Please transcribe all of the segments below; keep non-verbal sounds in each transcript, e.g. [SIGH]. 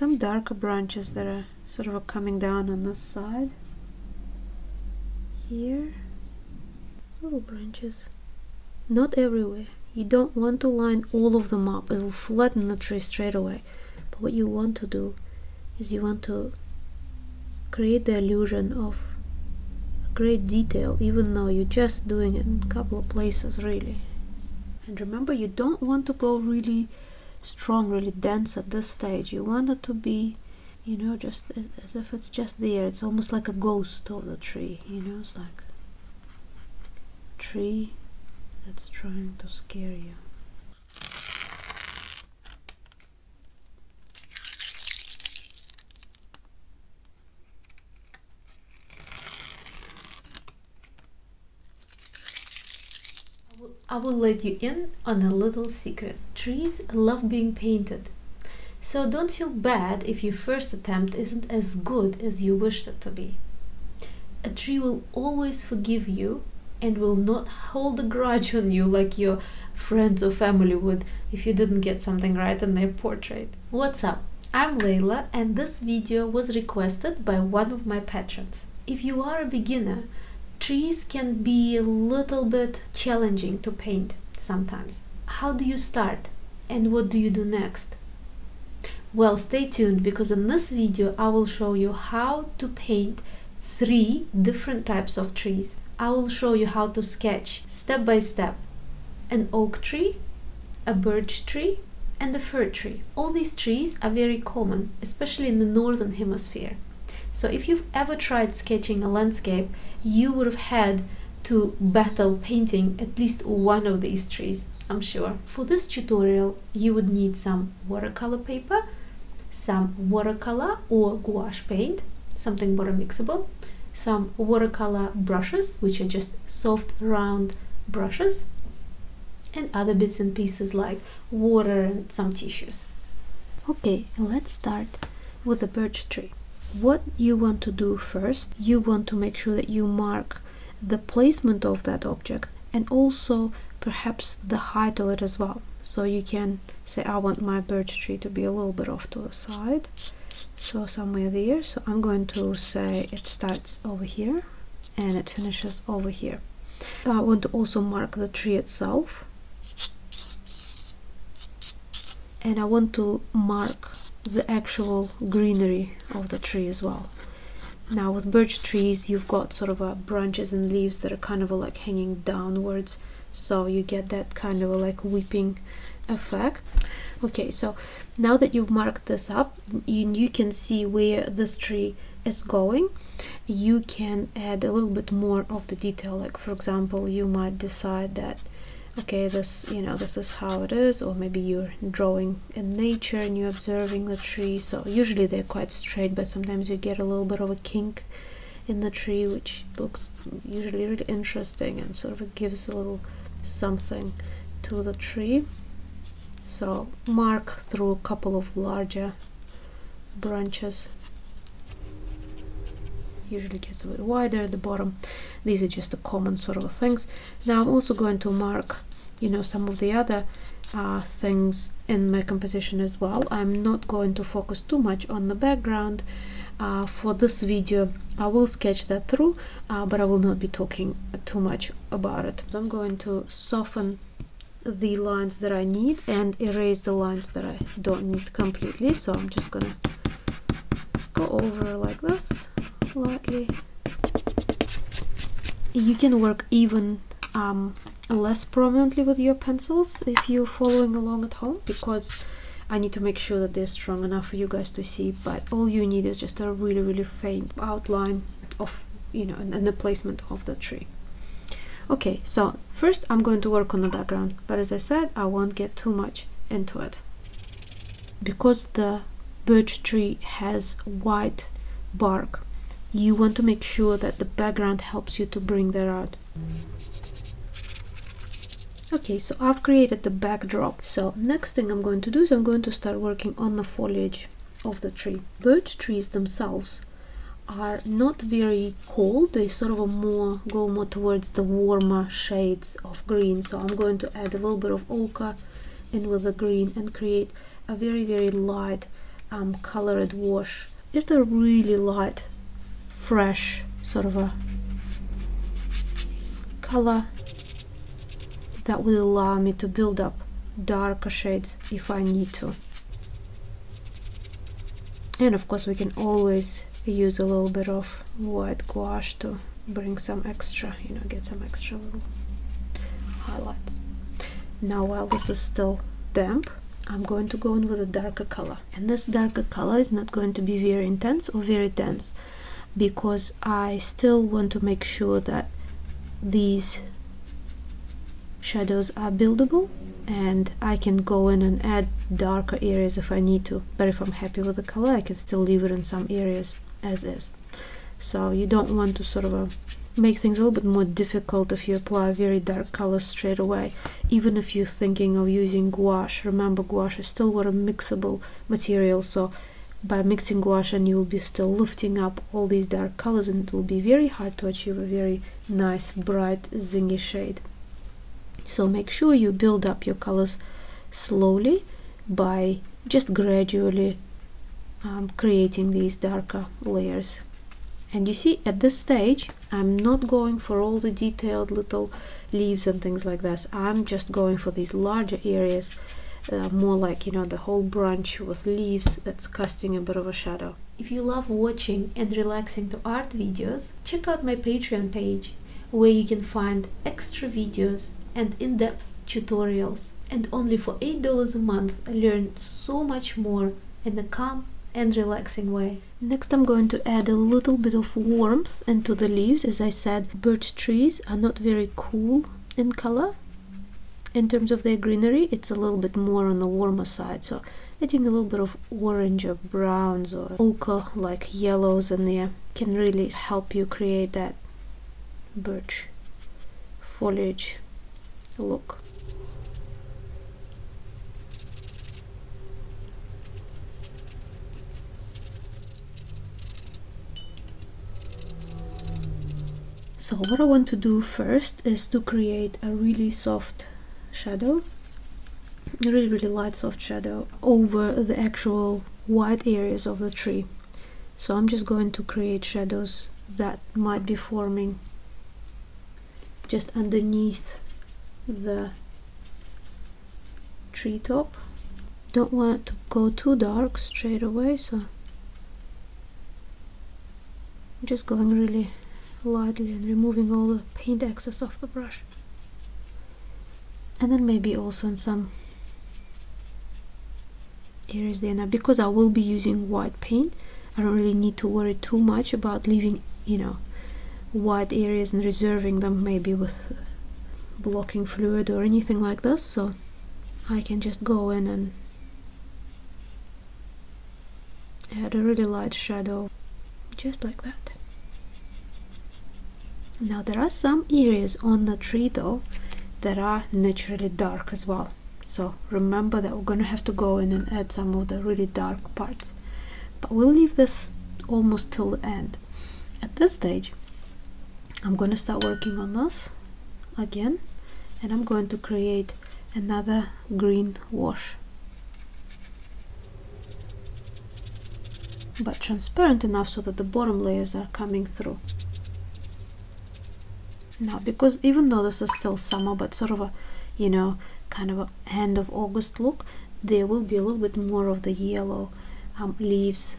some darker branches that are sort of coming down on this side. Here. Little branches. Not everywhere. You don't want to line all of them up. It will flatten the tree straight away. But what you want to do is you want to create the illusion of great detail even though you're just doing it in a couple of places really. And remember you don't want to go really strong really dense at this stage. You want it to be you know just as, as if it's just there. It's almost like a ghost of the tree you know it's like tree that's trying to scare you. I will let you in on a little secret. Trees love being painted. So don't feel bad if your first attempt isn't as good as you wished it to be. A tree will always forgive you and will not hold a grudge on you like your friends or family would if you didn't get something right in their portrait. What's up? I'm Leila and this video was requested by one of my patrons. If you are a beginner, trees can be a little bit challenging to paint sometimes. How do you start and what do you do next? Well, stay tuned because in this video I will show you how to paint three different types of trees. I will show you how to sketch step by step an oak tree, a birch tree, and a fir tree. All these trees are very common, especially in the northern hemisphere. So if you've ever tried sketching a landscape, you would have had to battle painting at least one of these trees, I'm sure. For this tutorial, you would need some watercolor paper, some watercolor or gouache paint, something water mixable, some watercolor brushes, which are just soft round brushes, and other bits and pieces like water and some tissues. Okay, let's start with the birch tree. What you want to do first, you want to make sure that you mark the placement of that object and also perhaps the height of it as well. So you can say I want my birch tree to be a little bit off to the side. So somewhere there. So I'm going to say it starts over here and it finishes over here. I want to also mark the tree itself. And I want to mark the actual greenery of the tree as well. Now with birch trees you've got sort of a branches and leaves that are kind of like hanging downwards so you get that kind of a like weeping effect. Okay so now that you've marked this up you, you can see where this tree is going. You can add a little bit more of the detail like for example you might decide that okay this you know this is how it is or maybe you're drawing in nature and you're observing the tree. So usually they're quite straight but sometimes you get a little bit of a kink in the tree which looks usually really interesting and sort of gives a little something to the tree. So mark through a couple of larger branches. Usually gets a bit wider at the bottom. These are just the common sort of things. Now I'm also going to mark you know some of the other uh, things in my composition as well. I'm not going to focus too much on the background uh, for this video I will sketch that through uh, but I will not be talking too much about it. So I'm going to soften the lines that I need and erase the lines that I don't need completely. So I'm just gonna go over like this lightly you can work even um, less prominently with your pencils if you're following along at home because I need to make sure that they're strong enough for you guys to see but all you need is just a really really faint outline of you know and, and the placement of the tree. Okay so first I'm going to work on the background but as I said I won't get too much into it. Because the birch tree has white bark you want to make sure that the background helps you to bring that out okay so I've created the backdrop. So next thing I'm going to do is I'm going to start working on the foliage of the tree. Birch trees themselves are not very cold they sort of more go more towards the warmer shades of green. So I'm going to add a little bit of ochre in with the green and create a very very light um, colored wash. Just a really light fresh sort of a color that will allow me to build up darker shades if I need to. And of course we can always use a little bit of white gouache to bring some extra you know get some extra little highlights. Now while this is still damp I'm going to go in with a darker color. And this darker color is not going to be very intense or very dense because I still want to make sure that these shadows are buildable and I can go in and add darker areas if I need to. But if I'm happy with the color I can still leave it in some areas as is. So you don't want to sort of uh, make things a little bit more difficult if you apply very dark colors straight away. Even if you're thinking of using gouache remember gouache is still water mixable material. So by mixing gouache and you'll be still lifting up all these dark colors and it will be very hard to achieve a very nice bright zingy shade so make sure you build up your colors slowly by just gradually um, creating these darker layers. And you see at this stage I'm not going for all the detailed little leaves and things like this. I'm just going for these larger areas uh, more like you know the whole branch with leaves that's casting a bit of a shadow. If you love watching and relaxing to art videos check out my patreon page where you can find extra videos and in-depth tutorials and only for $8 a month learn so much more in a calm and relaxing way. Next I'm going to add a little bit of warmth into the leaves. As I said, birch trees are not very cool in color. In terms of their greenery, it's a little bit more on the warmer side. So adding a little bit of orange or browns or ochre like yellows in there can really help you create that birch foliage look. So what I want to do first is to create a really soft shadow, a really really light soft shadow over the actual white areas of the tree. So I'm just going to create shadows that might be forming just underneath the treetop. Don't want it to go too dark straight away, so I'm just going really lightly and removing all the paint excess off the brush. And then maybe also in some areas there. Now because I will be using white paint, I don't really need to worry too much about leaving, you know, white areas and reserving them maybe with blocking fluid or anything like this. So I can just go in and add a really light shadow just like that. Now there are some areas on the tree though that are naturally dark as well. So remember that we're to have to go in and add some of the really dark parts. But we'll leave this almost till the end. At this stage, I'm to start working on this again and I'm going to create another green wash. But transparent enough so that the bottom layers are coming through now because even though this is still summer but sort of a you know kind of a end of August look there will be a little bit more of the yellow um, leaves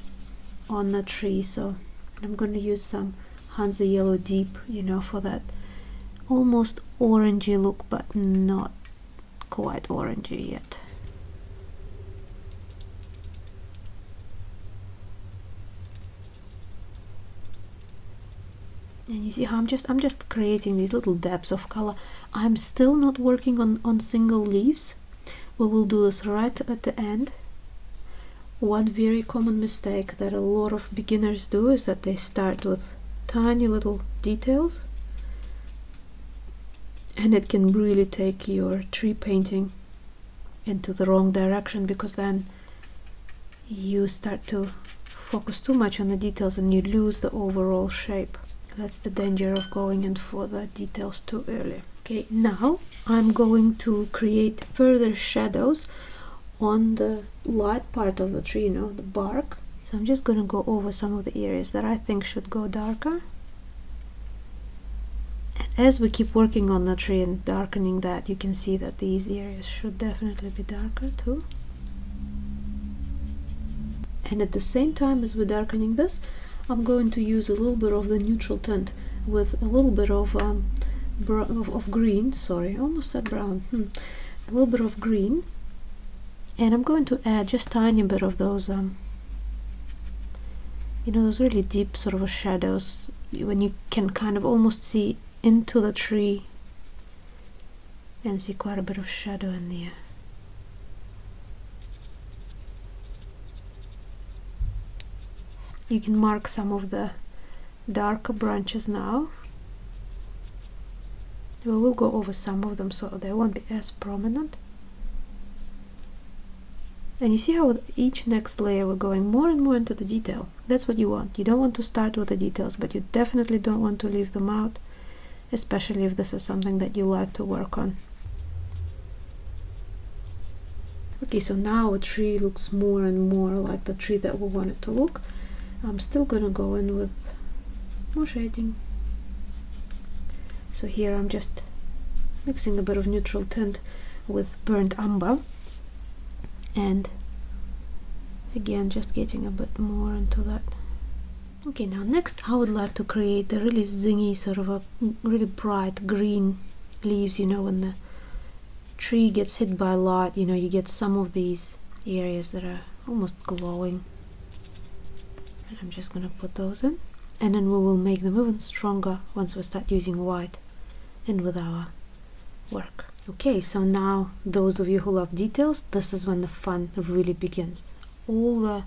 on the tree so I'm going to use some Hansa Yellow Deep you know for that almost orangey look but not quite orangey yet. And you see how I'm just I'm just creating these little depths of color. I'm still not working on on single leaves. We will do this right at the end. One very common mistake that a lot of beginners do is that they start with tiny little details and it can really take your tree painting into the wrong direction because then you start to focus too much on the details and you lose the overall shape that's the danger of going in for the details too early okay now I'm going to create further shadows on the light part of the tree, you know, the bark. So I'm just going to go over some of the areas that I think should go darker. As we keep working on the tree and darkening that, you can see that these areas should definitely be darker too. And at the same time as we're darkening this, I'm going to use a little bit of the neutral tint with a little bit of um, of, of, green sorry almost said brown hmm. a little bit of green and I'm going to add just tiny bit of those um, you know those really deep sort of shadows when you can kind of almost see into the tree and see quite a bit of shadow in there you can mark some of the darker branches now. We will go over some of them so they won't be as prominent. And you see how with each next layer we're going more and more into the detail. That's what you want. You don't want to start with the details but you definitely don't want to leave them out especially if this is something that you like to work on. Okay so now a tree looks more and more like the tree that we want it to look. I'm still gonna go in with more shading. So here I'm just mixing a bit of neutral tint with burnt umber and again just getting a bit more into that okay now next I would like to create a really zingy sort of a really bright green leaves you know when the tree gets hit by light you know you get some of these areas that are almost glowing. And I'm just gonna put those in. And then we will make them even stronger once we start using white and with our work. Okay so now those of you who love details this is when the fun really begins. All the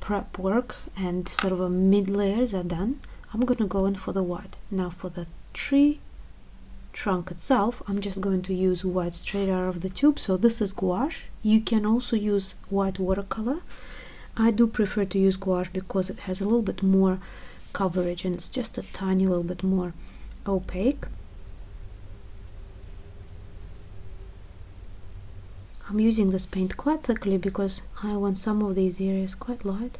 prep work and sort of a mid layers are done I'm gonna go in for the white. Now for the tree trunk itself I'm just going to use white straight out of the tube. So this is gouache. You can also use white watercolor. I do prefer to use gouache because it has a little bit more coverage and it's just a tiny little bit more opaque. I'm using this paint quite thickly because I want some of these areas quite light.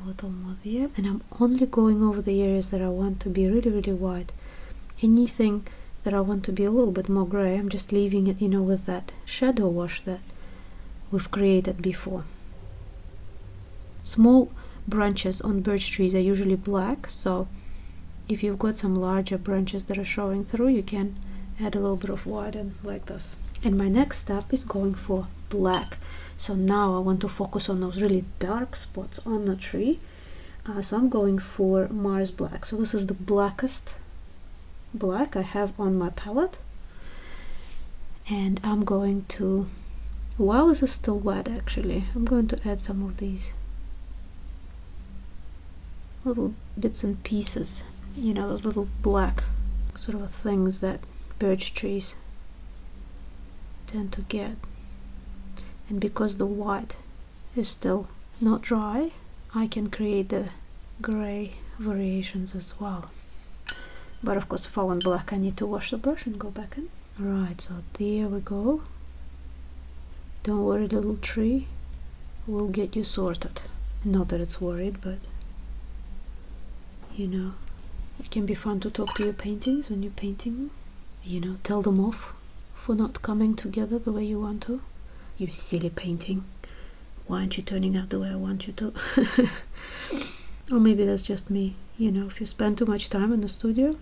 A little more there and I'm only going over the areas that I want to be really really white. Anything that I want to be a little bit more gray I'm just leaving it you know with that shadow wash that we've created before small branches on birch trees are usually black so if you've got some larger branches that are showing through you can add a little bit of white in like this. And my next step is going for black. So now I want to focus on those really dark spots on the tree. Uh, so I'm going for Mars black. So this is the blackest black I have on my palette. And I'm going to while this is still wet actually I'm going to add some of these little bits and pieces you know those little black sort of things that birch trees tend to get. And because the white is still not dry I can create the gray variations as well. But of course if I want black I need to wash the brush and go back in. Right so there we go. Don't worry little tree. We'll get you sorted. Not that it's worried but you know it can be fun to talk to your paintings when you're painting. them you know tell them off for not coming together the way you want to? You silly painting. Why aren't you turning out the way I want you to? [LAUGHS] Or maybe that's just me you know if you spend too much time in the studio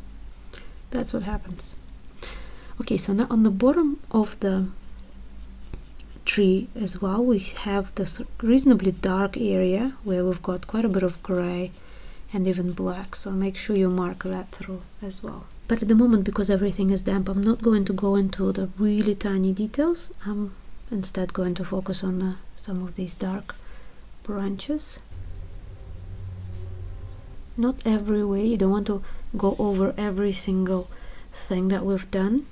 that's what happens. Okay so now on the bottom of the tree as well we have this reasonably dark area where we've got quite a bit of gray and even black so make sure you mark that through as well but at the moment because everything is damp I'm not going to go into the really tiny details. I'm instead going to focus on the, some of these dark branches. Not every way. You don't want to go over every single thing that we've done.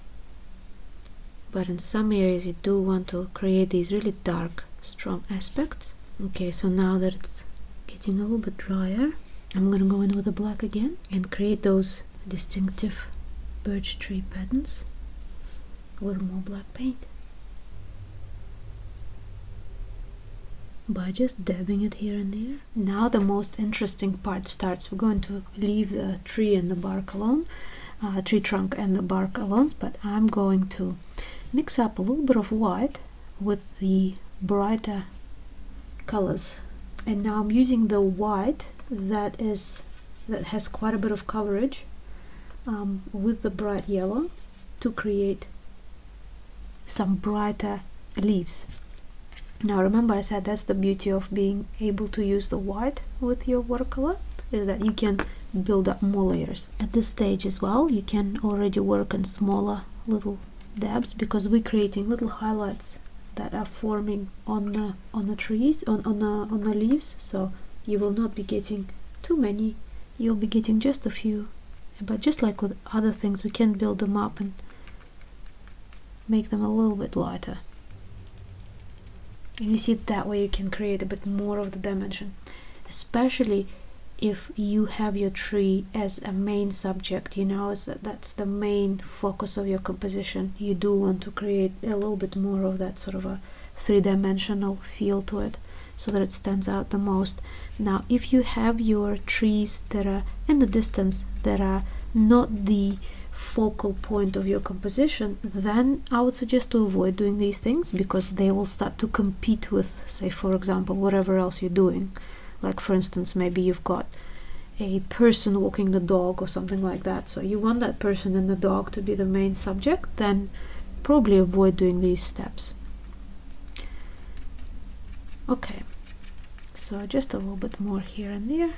But in some areas you do want to create these really dark strong aspects. Okay so now that it's getting a little bit drier I'm gonna go in with the black again and create those distinctive birch tree patterns with more black paint by just dabbing it here and there. Now the most interesting part starts. We're going to leave the tree and the bark alone, uh, tree trunk and the bark alone, but I'm going to mix up a little bit of white with the brighter colors. And now I'm using the white that is that has quite a bit of coverage um, with the bright yellow to create some brighter leaves. Now remember I said that's the beauty of being able to use the white with your watercolor is that you can build up more layers. At this stage as well you can already work on smaller little dabs because we're creating little highlights that are forming on the on the trees on, on the on the leaves so you will not be getting too many you'll be getting just a few but just like with other things we can build them up and make them a little bit lighter. And you see that way you can create a bit more of the dimension. Especially if you have your tree as a main subject you know that that's the main focus of your composition. You do want to create a little bit more of that sort of a three-dimensional feel to it so that it stands out the most. Now if you have your trees that are in the distance that are not the focal point of your composition then I would suggest to avoid doing these things because they will start to compete with say for example whatever else you're doing. Like for instance maybe you've got a person walking the dog or something like that. So you want that person and the dog to be the main subject then probably avoid doing these steps okay. So just a little bit more here and there.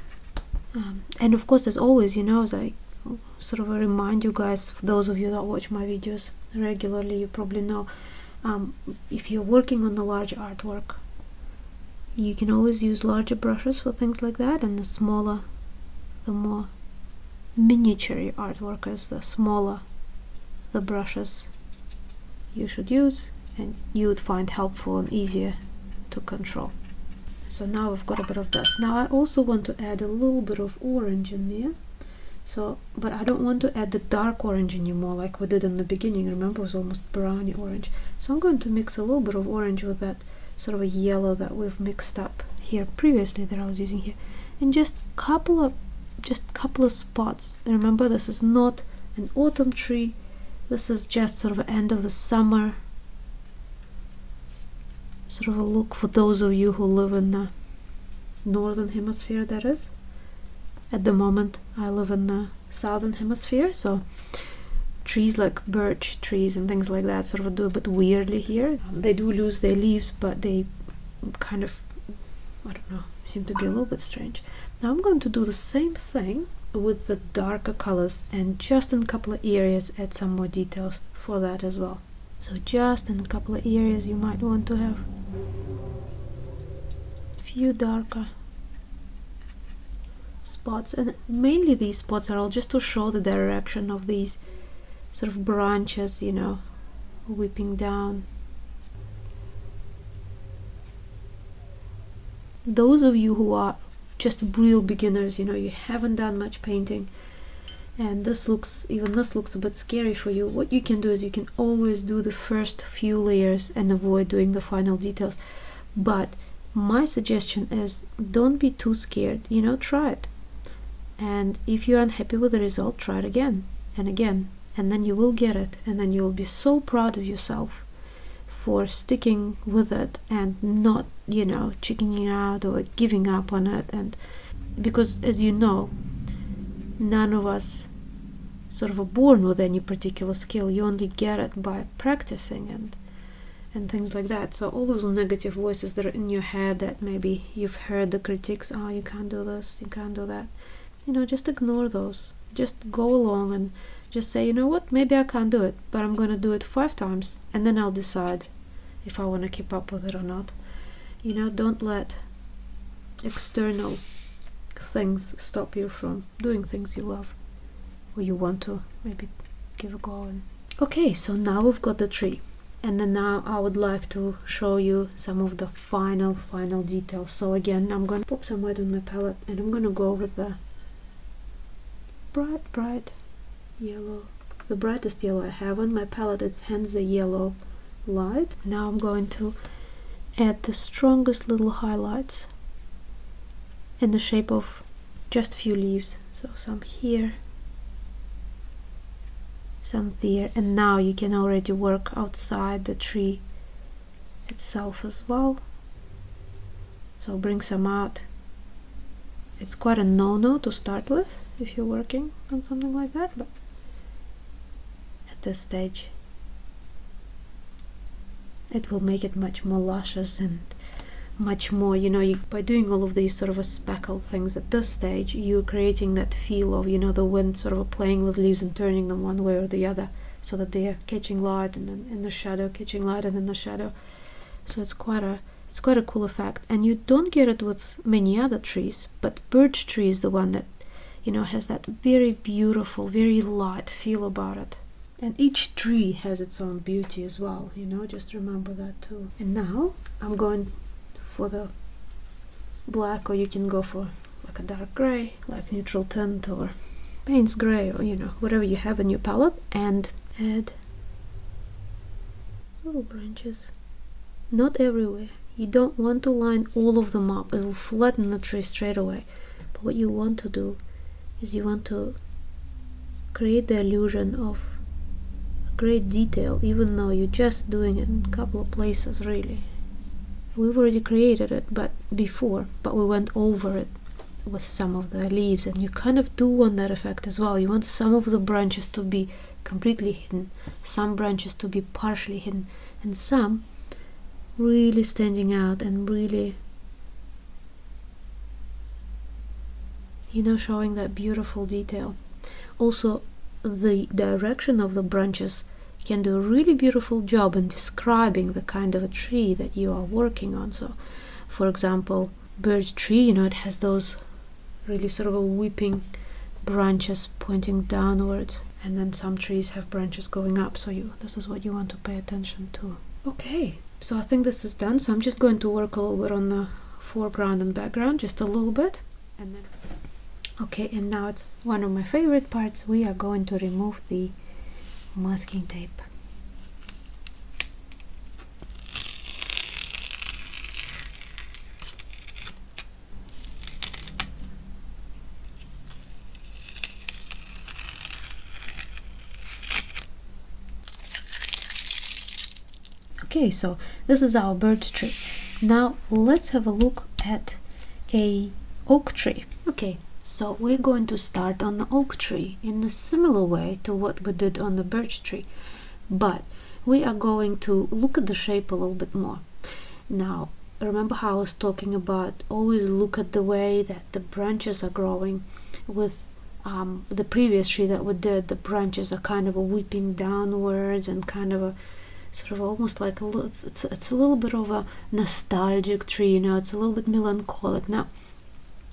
Um, and of course as always you know as I sort of remind you guys those of you that watch my videos regularly you probably know um, if you're working on the large artwork you can always use larger brushes for things like that and the smaller the more miniature artwork is the smaller the brushes you should use and you would find helpful and easier to control. So now I've got a bit of this. Now I also want to add a little bit of orange in there. So but I don't want to add the dark orange anymore like we did in the beginning. Remember it was almost browny orange. So I'm going to mix a little bit of orange with that sort of a yellow that we've mixed up here previously that I was using here. And just couple of just couple of spots. Remember this is not an autumn tree. This is just sort of end of the summer sort of a look for those of you who live in the northern hemisphere that is at the moment I live in the southern hemisphere so trees like birch trees and things like that sort of do a bit weirdly here. Um, they do lose their leaves, but they kind of, I don't know, seem to be a little bit strange. Now I'm going to do the same thing with the darker colors and just in a couple of areas add some more details for that as well. So just in a couple of areas you might want to have a few darker spots and mainly these spots are all just to show the direction of these sort of branches, you know, whipping down. Those of you who are just real beginners, you know, you haven't done much painting and this looks, even this looks a bit scary for you, what you can do is you can always do the first few layers and avoid doing the final details. But my suggestion is don't be too scared, you know, try it. And if you're unhappy with the result, try it again and again and then you will get it and then you'll be so proud of yourself for sticking with it and not you know checking out or giving up on it and because as you know none of us sort of are born with any particular skill. You only get it by practicing and and things like that. So all those negative voices that are in your head that maybe you've heard the critics oh you can't do this you can't do that. You know just ignore those. Just go along and just say, you know what, maybe I can't do it, but I'm to do it five times and then I'll decide if I want to keep up with it or not. You know, don't let external things stop you from doing things you love or you want to maybe give a go. And okay, so now we've got the tree. And then now I would like to show you some of the final, final details. So again, I'm to pop some white on my palette and I'm to go with the bright, bright yellow the brightest yellow I have on my palette it's Hansa Yellow Light. Now I'm going to add the strongest little highlights in the shape of just a few leaves. So some here, some there, and now you can already work outside the tree itself as well. So bring some out. It's quite a no-no to start with if you're working on something like that, but at this stage it will make it much more luscious and much more you know you, by doing all of these sort of a speckle things at this stage you're creating that feel of you know the wind sort of playing with leaves and turning them one way or the other so that they are catching light and then in the shadow catching light and in the shadow. So it's quite a it's quite a cool effect. And you don't get it with many other trees but birch tree is the one that you know has that very beautiful very light feel about it. And each tree has its own beauty as well you know just remember that too. And now i'm going for the black or you can go for like a dark gray like neutral tint or Payne's gray or you know whatever you have in your palette and add little branches. Not everywhere. You don't want to line all of them up. It'll flatten the tree straight away. But what you want to do is you want to create the illusion of great detail even though you're just doing it in a couple of places really we've already created it but before but we went over it with some of the leaves and you kind of do want that effect as well. You want some of the branches to be completely hidden some branches to be partially hidden and some really standing out and really you know showing that beautiful detail. Also the direction of the branches can do a really beautiful job in describing the kind of a tree that you are working on. So, for example, birch tree, you know, it has those really sort of a whipping branches pointing downwards, and then some trees have branches going up. So you, this is what you want to pay attention to. Okay, so I think this is done. So I'm just going to work a little bit on the foreground and background, just a little bit, and then. Okay, and now it's one of my favorite parts. We are going to remove the masking tape. Okay, so this is our birch tree. Now let's have a look at a oak tree. Okay, so we're going to start on the oak tree in a similar way to what we did on the birch tree, but we are going to look at the shape a little bit more. Now, remember how I was talking about always look at the way that the branches are growing with um, the previous tree that we did, the branches are kind of a whipping downwards and kind of a sort of almost like a it's, it's a little bit of a nostalgic tree, you know, it's a little bit melancholic. Now,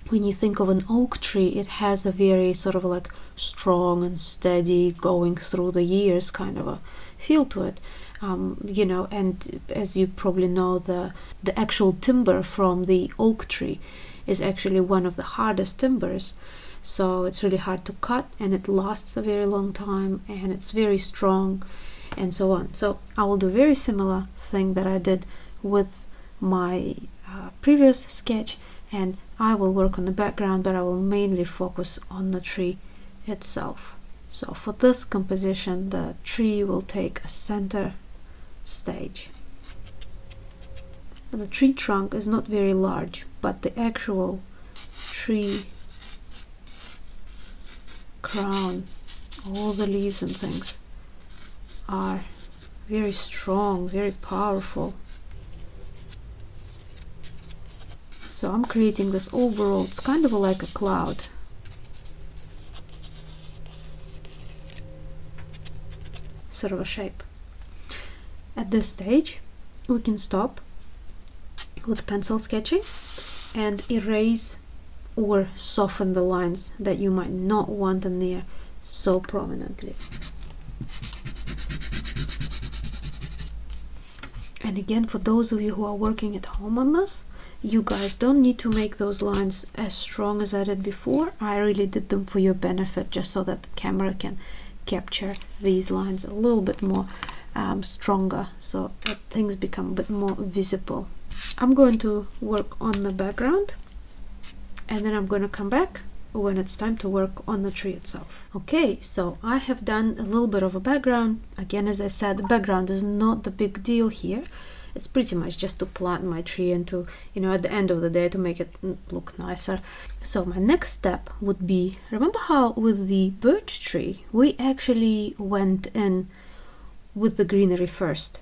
when you think of an oak tree, it has a very sort of like strong and steady, going through the years kind of a feel to it. Um, you know, and as you probably know, the the actual timber from the oak tree is actually one of the hardest timbers. So it's really hard to cut, and it lasts a very long time, and it's very strong, and so on. So I will do a very similar thing that I did with my uh, previous sketch and I will work on the background but I will mainly focus on the tree itself. So for this composition the tree will take a center stage. The tree trunk is not very large but the actual tree crown, all the leaves and things are very strong, very powerful So I'm creating this overall, it's kind of like a cloud. Sort of a shape. At this stage, we can stop with pencil sketching and erase or soften the lines that you might not want in there so prominently. And again, for those of you who are working at home on this, you guys don't need to make those lines as strong as I did before I really did them for your benefit just so that the camera can capture these lines a little bit more um, stronger so that things become a bit more visible. I'm going to work on the background and then I'm going to come back when it's time to work on the tree itself. Okay, so I have done a little bit of a background. Again, as I said, the background is not the big deal here. It's pretty much just to plant my tree and to, you know, at the end of the day to make it look nicer. So my next step would be, remember how with the birch tree, we actually went in with the greenery first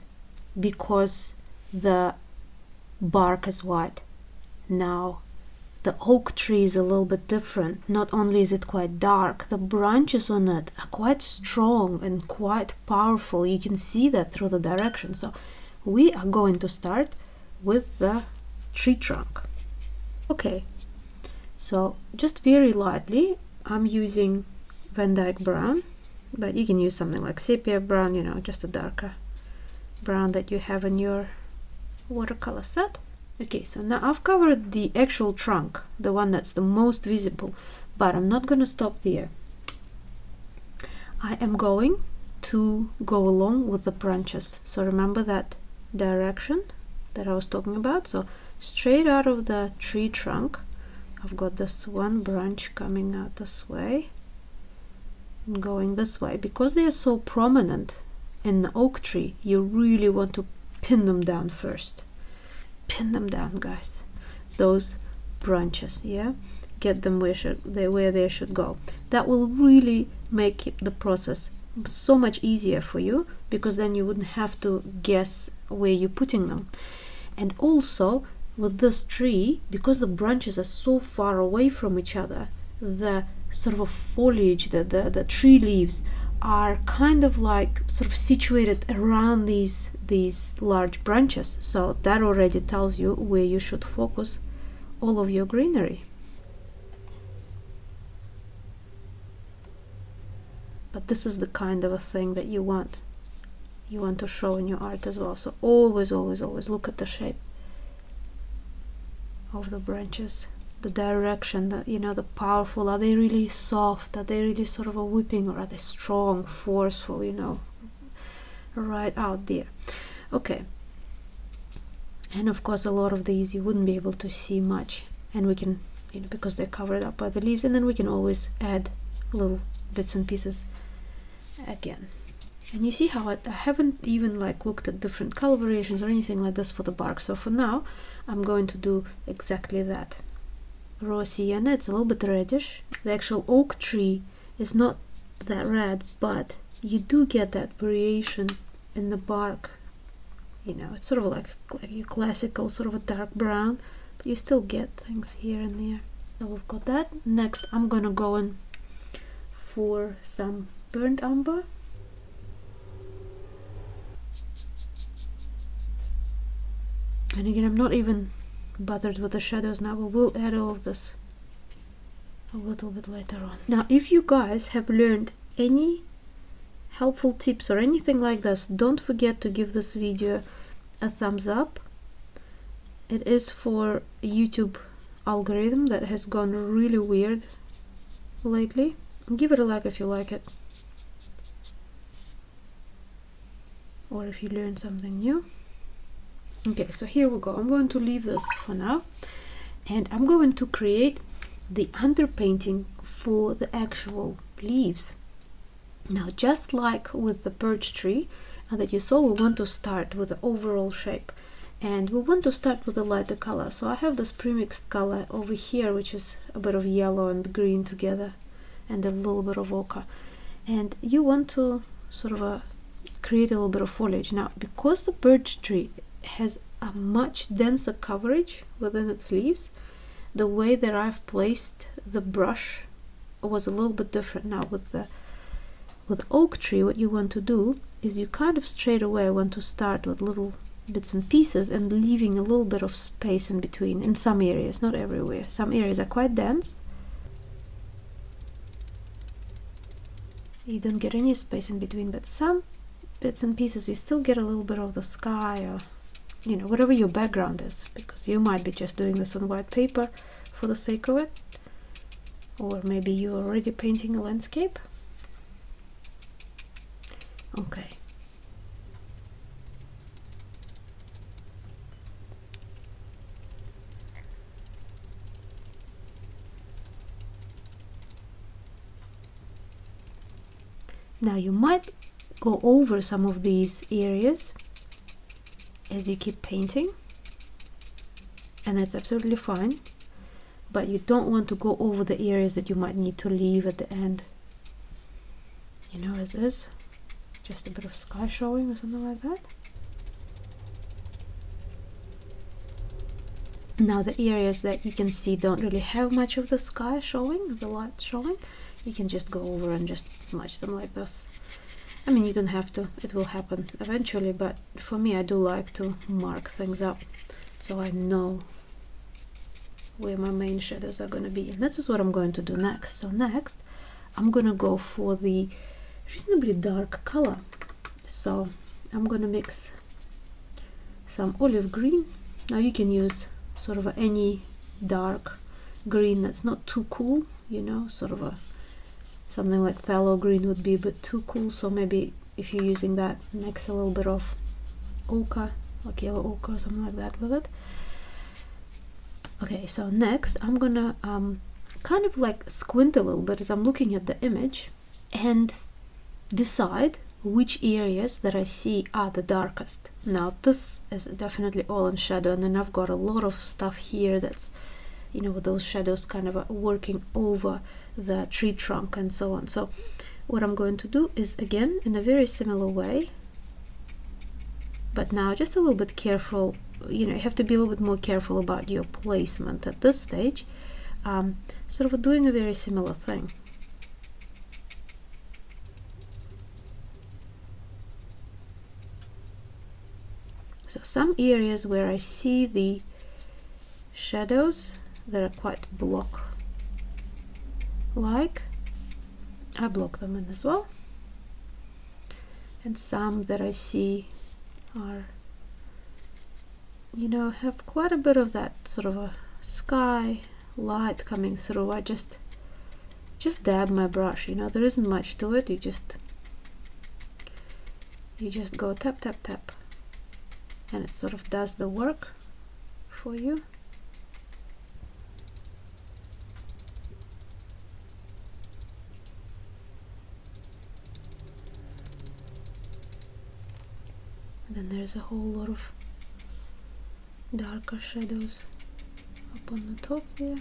because the bark is white. Now the oak tree is a little bit different. Not only is it quite dark, the branches on it are quite strong and quite powerful. You can see that through the direction. So we are going to start with the tree trunk. Okay, so just very lightly, I'm using Van Dyke brown, but you can use something like sepia brown, you know, just a darker brown that you have in your watercolor set. Okay, so now I've covered the actual trunk, the one that's the most visible, but I'm not gonna stop there. I am going to go along with the branches. So remember that direction that I was talking about. So straight out of the tree trunk, I've got this one branch coming out this way and going this way. Because they are so prominent in the oak tree, you really want to pin them down first pin them down guys those branches yeah get them where should they where they should go that will really make the process so much easier for you because then you wouldn't have to guess where you're putting them. And also with this tree because the branches are so far away from each other the sort of foliage the, the, the tree leaves are kind of like sort of situated around these these large branches. So that already tells you where you should focus all of your greenery. But this is the kind of a thing that you want you want to show in your art as well. So always always always look at the shape of the branches the direction that you know the powerful are they really soft? Are they really sort of a whipping or are they strong forceful you know right out there? Okay. And of course a lot of these you wouldn't be able to see much. And we can you know because they're covered up by the leaves and then we can always add little bits and pieces again and you see how I, I haven't even like looked at different color variations or anything like this for the bark. So for now I'm going to do exactly that. Raw sienna it's a little bit reddish. The actual oak tree is not that red but you do get that variation in the bark. You know it's sort of like, like your classical sort of a dark brown but you still get things here and there. So we've got that. Next I'm gonna go in for some burnt umber and again I'm not even bothered with the shadows now. We will add all of this a little bit later on. Now if you guys have learned any helpful tips or anything like this don't forget to give this video a thumbs up. It is for YouTube algorithm that has gone really weird lately. Give it a like if you like it. Or if you learned something new okay so here we go. I'm going to leave this for now. And i'm going to create the underpainting for the actual leaves. Now just like with the birch tree that you saw we want to start with the overall shape. And we want to start with a lighter color. So I have this premixed color over here which is a bit of yellow and green together and a little bit of ochre. And you want to sort of uh, create a little bit of foliage. Now because the birch tree has a much denser coverage within its leaves. The way that I've placed the brush was a little bit different. Now with the with oak tree what you want to do is you kind of straight away want to start with little bits and pieces and leaving a little bit of space in between in some areas not everywhere. Some areas are quite dense. You don't get any space in between but some bits and pieces you still get a little bit of the sky or you know whatever your background is because you might be just doing this on white paper for the sake of it or maybe you're already painting a landscape Okay. Now you might go over some of these areas as you keep painting and that's absolutely fine but you don't want to go over the areas that you might need to leave at the end. You know as is? Just a bit of sky showing or something like that. Now the areas that you can see don't really have much of the sky showing the light showing you can just go over and just smudge them like this I mean you don't have to. It will happen eventually but for me I do like to mark things up so I know where my main shadows are going to be. And this is what I'm going to do next. So next I'm going to go for the reasonably dark color. So I'm going to mix some olive green. Now you can use sort of any dark green that's not too cool you know sort of a something like phthalo green would be a bit too cool so maybe if you're using that mix a little bit of ochre like yellow ochre or something like that with it. Okay so next I'm gonna um, kind of like squint a little bit as I'm looking at the image and decide which areas that I see are the darkest. Now this is definitely all in shadow and then I've got a lot of stuff here that's you know those shadows kind of working over the tree trunk and so on. So what I'm going to do is again in a very similar way but now just a little bit careful you know you have to be a little bit more careful about your placement at this stage. Um, sort of doing a very similar thing. So some areas where I see the shadows that are quite block like I block them in as well. And some that I see are you know have quite a bit of that sort of a sky light coming through. I just just dab my brush you know there isn't much to it. You just you just go tap tap tap. And it sort of does the work for you and there's a whole lot of darker shadows up on the top there.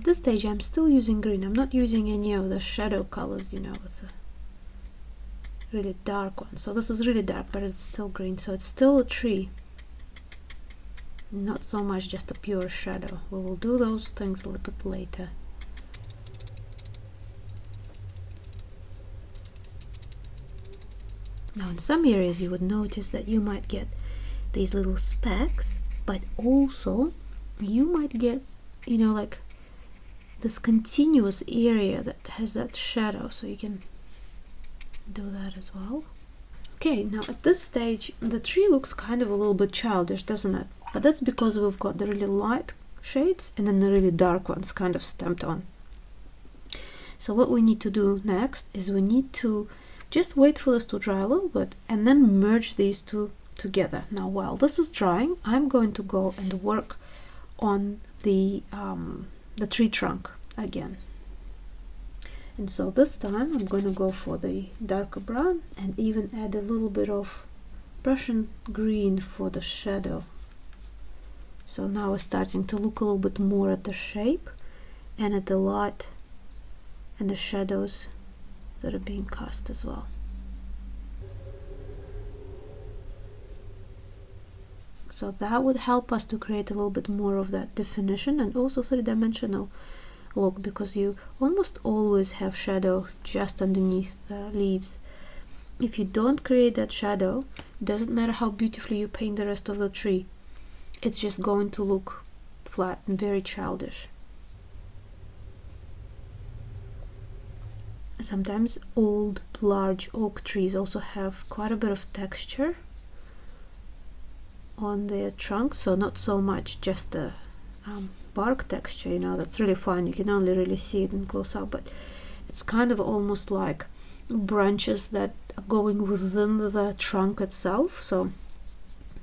This stage I'm still using green. I'm not using any of the shadow colors you know with the really dark one so this is really dark but it's still green. So it's still a tree. Not so much just a pure shadow. We will do those things a little bit later Now in some areas you would notice that you might get these little specks, but also you might get, you know, like this continuous area that has that shadow, so you can do that as well. Okay, now at this stage the tree looks kind of a little bit childish, doesn't it? But that's because we've got the really light shades and then the really dark ones kind of stamped on. So what we need to do next is we need to just wait for this to dry a little bit and then merge these two together. Now while this is drying, I'm going to go and work on the, um, the tree trunk again. And so this time I'm going to go for the darker brown and even add a little bit of Prussian green for the shadow. So now we're starting to look a little bit more at the shape and at the light and the shadows that are being cast as well. So that would help us to create a little bit more of that definition and also three-dimensional look because you almost always have shadow just underneath the leaves. If you don't create that shadow, doesn't matter how beautifully you paint the rest of the tree, it's just going to look flat and very childish. Sometimes old large oak trees also have quite a bit of texture on their trunk so not so much just the um, bark texture you know that's really fine you can only really see it in close up but it's kind of almost like branches that are going within the trunk itself so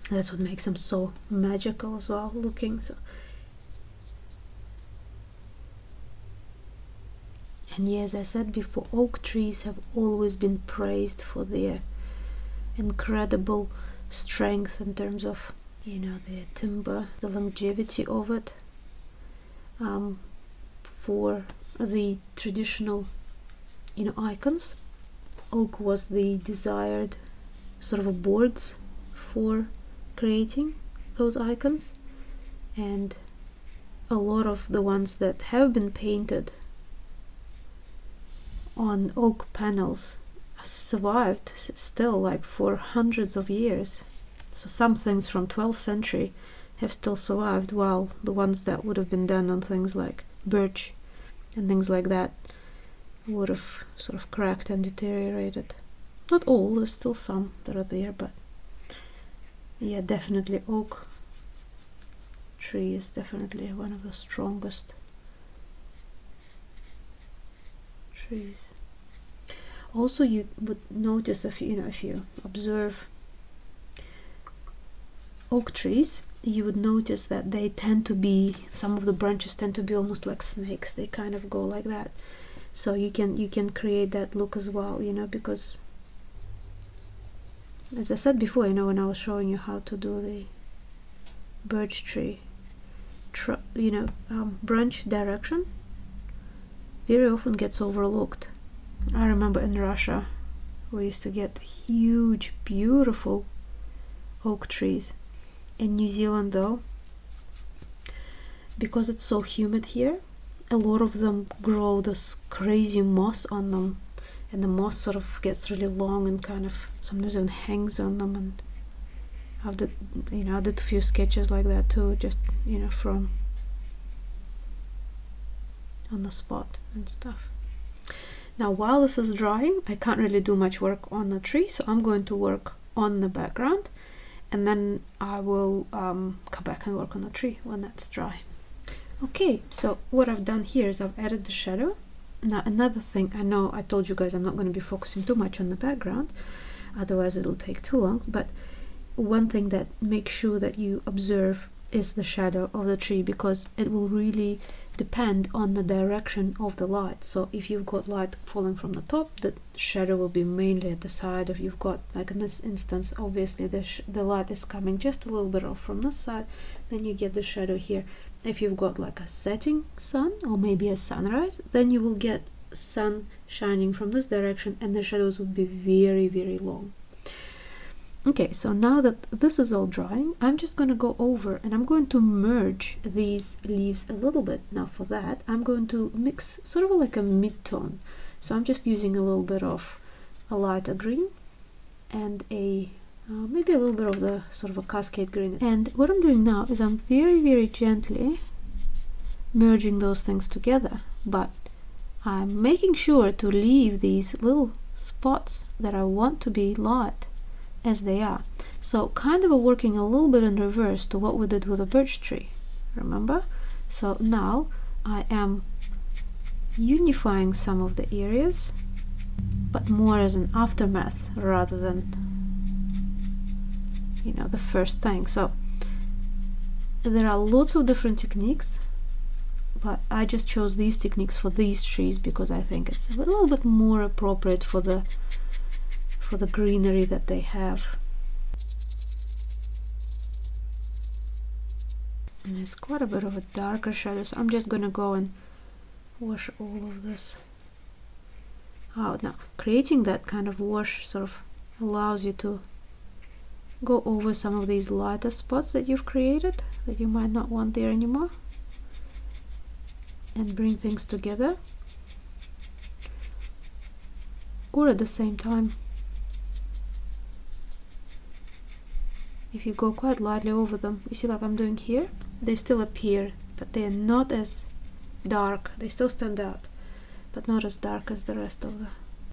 that's what makes them so magical as well looking so and yeah as I said before oak trees have always been praised for their incredible strength in terms of you know the timber the longevity of it. Um, for the traditional you know icons oak was the desired sort of a boards for creating those icons. And a lot of the ones that have been painted on oak panels survived still like for hundreds of years. So some things from 12th century have still survived while the ones that would have been done on things like birch and things like that would have sort of cracked and deteriorated. Not all there's still some that are there but yeah definitely oak tree is definitely one of the strongest trees. Also you would notice if you know if you observe oak trees you would notice that they tend to be some of the branches tend to be almost like snakes. They kind of go like that. So you can you can create that look as well you know because as I said before you know when I was showing you how to do the birch tree you know um, branch direction very often gets overlooked. I remember in Russia we used to get huge beautiful oak trees. In New Zealand though because it's so humid here a lot of them grow this crazy moss on them. And the moss sort of gets really long and kind of sometimes even hangs on them. And I've did you know I did a few sketches like that too just you know from on the spot and stuff. Now while this is drying I can't really do much work on the tree so I'm going to work on the background and then I will um, come back and work on the tree when that's dry. Okay so what I've done here is I've added the shadow. Now another thing I know I told you guys I'm not going to be focusing too much on the background otherwise it'll take too long but one thing that makes sure that you observe is the shadow of the tree because it will really depend on the direction of the light. So if you've got light falling from the top the shadow will be mainly at the side. If you've got like in this instance obviously the, the light is coming just a little bit off from this side then you get the shadow here. If you've got like a setting sun or maybe a sunrise then you will get sun shining from this direction and the shadows will be very very long Okay, so now that this is all drying, I'm just going to go over and I'm going to merge these leaves a little bit. Now for that, I'm going to mix sort of like a mid-tone. So I'm just using a little bit of a lighter green and a uh, maybe a little bit of the sort of a cascade green. And what I'm doing now is I'm very, very gently merging those things together, but I'm making sure to leave these little spots that I want to be light as they are. So kind of working a little bit in reverse to what we did with the birch tree, remember? So now I am unifying some of the areas, but more as an aftermath rather than, you know, the first thing. So there are lots of different techniques, but I just chose these techniques for these trees because I think it's a little bit more appropriate for the for the greenery that they have. And there's quite a bit of a darker shadow, so I'm just gonna go and wash all of this out. Now, creating that kind of wash sort of allows you to go over some of these lighter spots that you've created that you might not want there anymore and bring things together or at the same time if you go quite lightly over them you see like I'm doing here they still appear but they are not as dark. They still stand out but not as dark as the rest of the.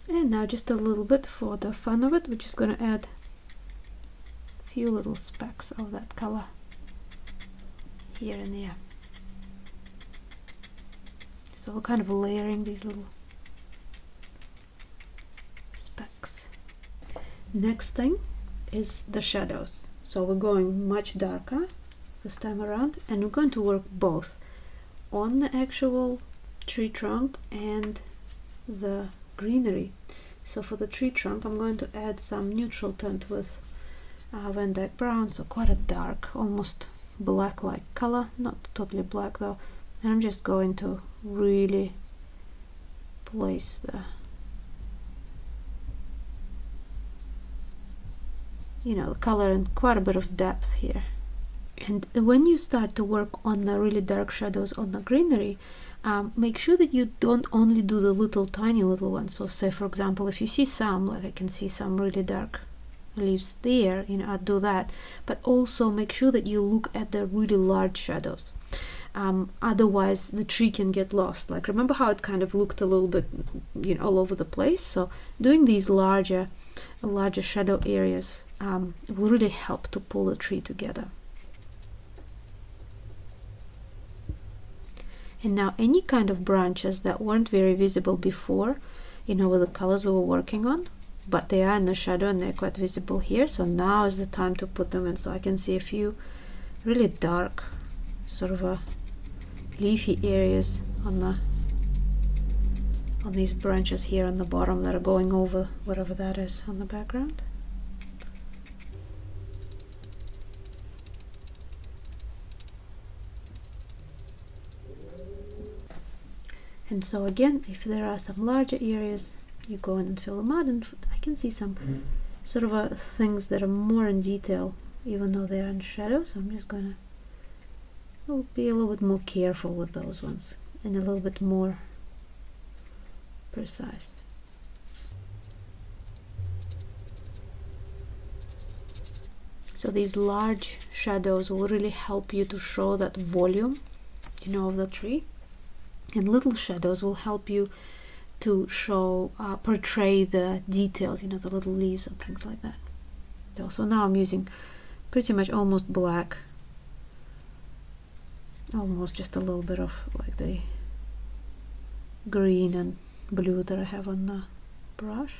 And now just a little bit for the fun of it we're just going to add a few little specks of that color here and there. So we're kind of layering these little specks. Next thing is the shadows so we're going much darker this time around and we're going to work both on the actual tree trunk and the greenery. So for the tree trunk I'm going to add some neutral tint with uh, Van Dyke Brown so quite a dark almost black like color. Not totally black though. And I'm just going to really place the you know color and quite a bit of depth here. And when you start to work on the really dark shadows on the greenery um, make sure that you don't only do the little tiny little ones. So say for example if you see some like I can see some really dark leaves there you know I'd do that. But also make sure that you look at the really large shadows. Um, otherwise the tree can get lost. Like remember how it kind of looked a little bit you know all over the place? So doing these larger larger shadow areas um, will really help to pull the tree together. And now any kind of branches that weren't very visible before you know with the colors we were working on but they are in the shadow and they're quite visible here so now is the time to put them in. So I can see a few really dark sort of a leafy areas on the on these branches here on the bottom that are going over whatever that is on the background and so again if there are some larger areas you go in and fill them out and I can see some mm -hmm. sort of uh, things that are more in detail even though they are in shadow. So I'm just gonna I'll be a little bit more careful with those ones and a little bit more precise. So these large shadows will really help you to show that volume you know of the tree and little shadows will help you to show uh, portray the details you know the little leaves and things like that. So now I'm using pretty much almost black. Almost just a little bit of like the green and blue that I have on the brush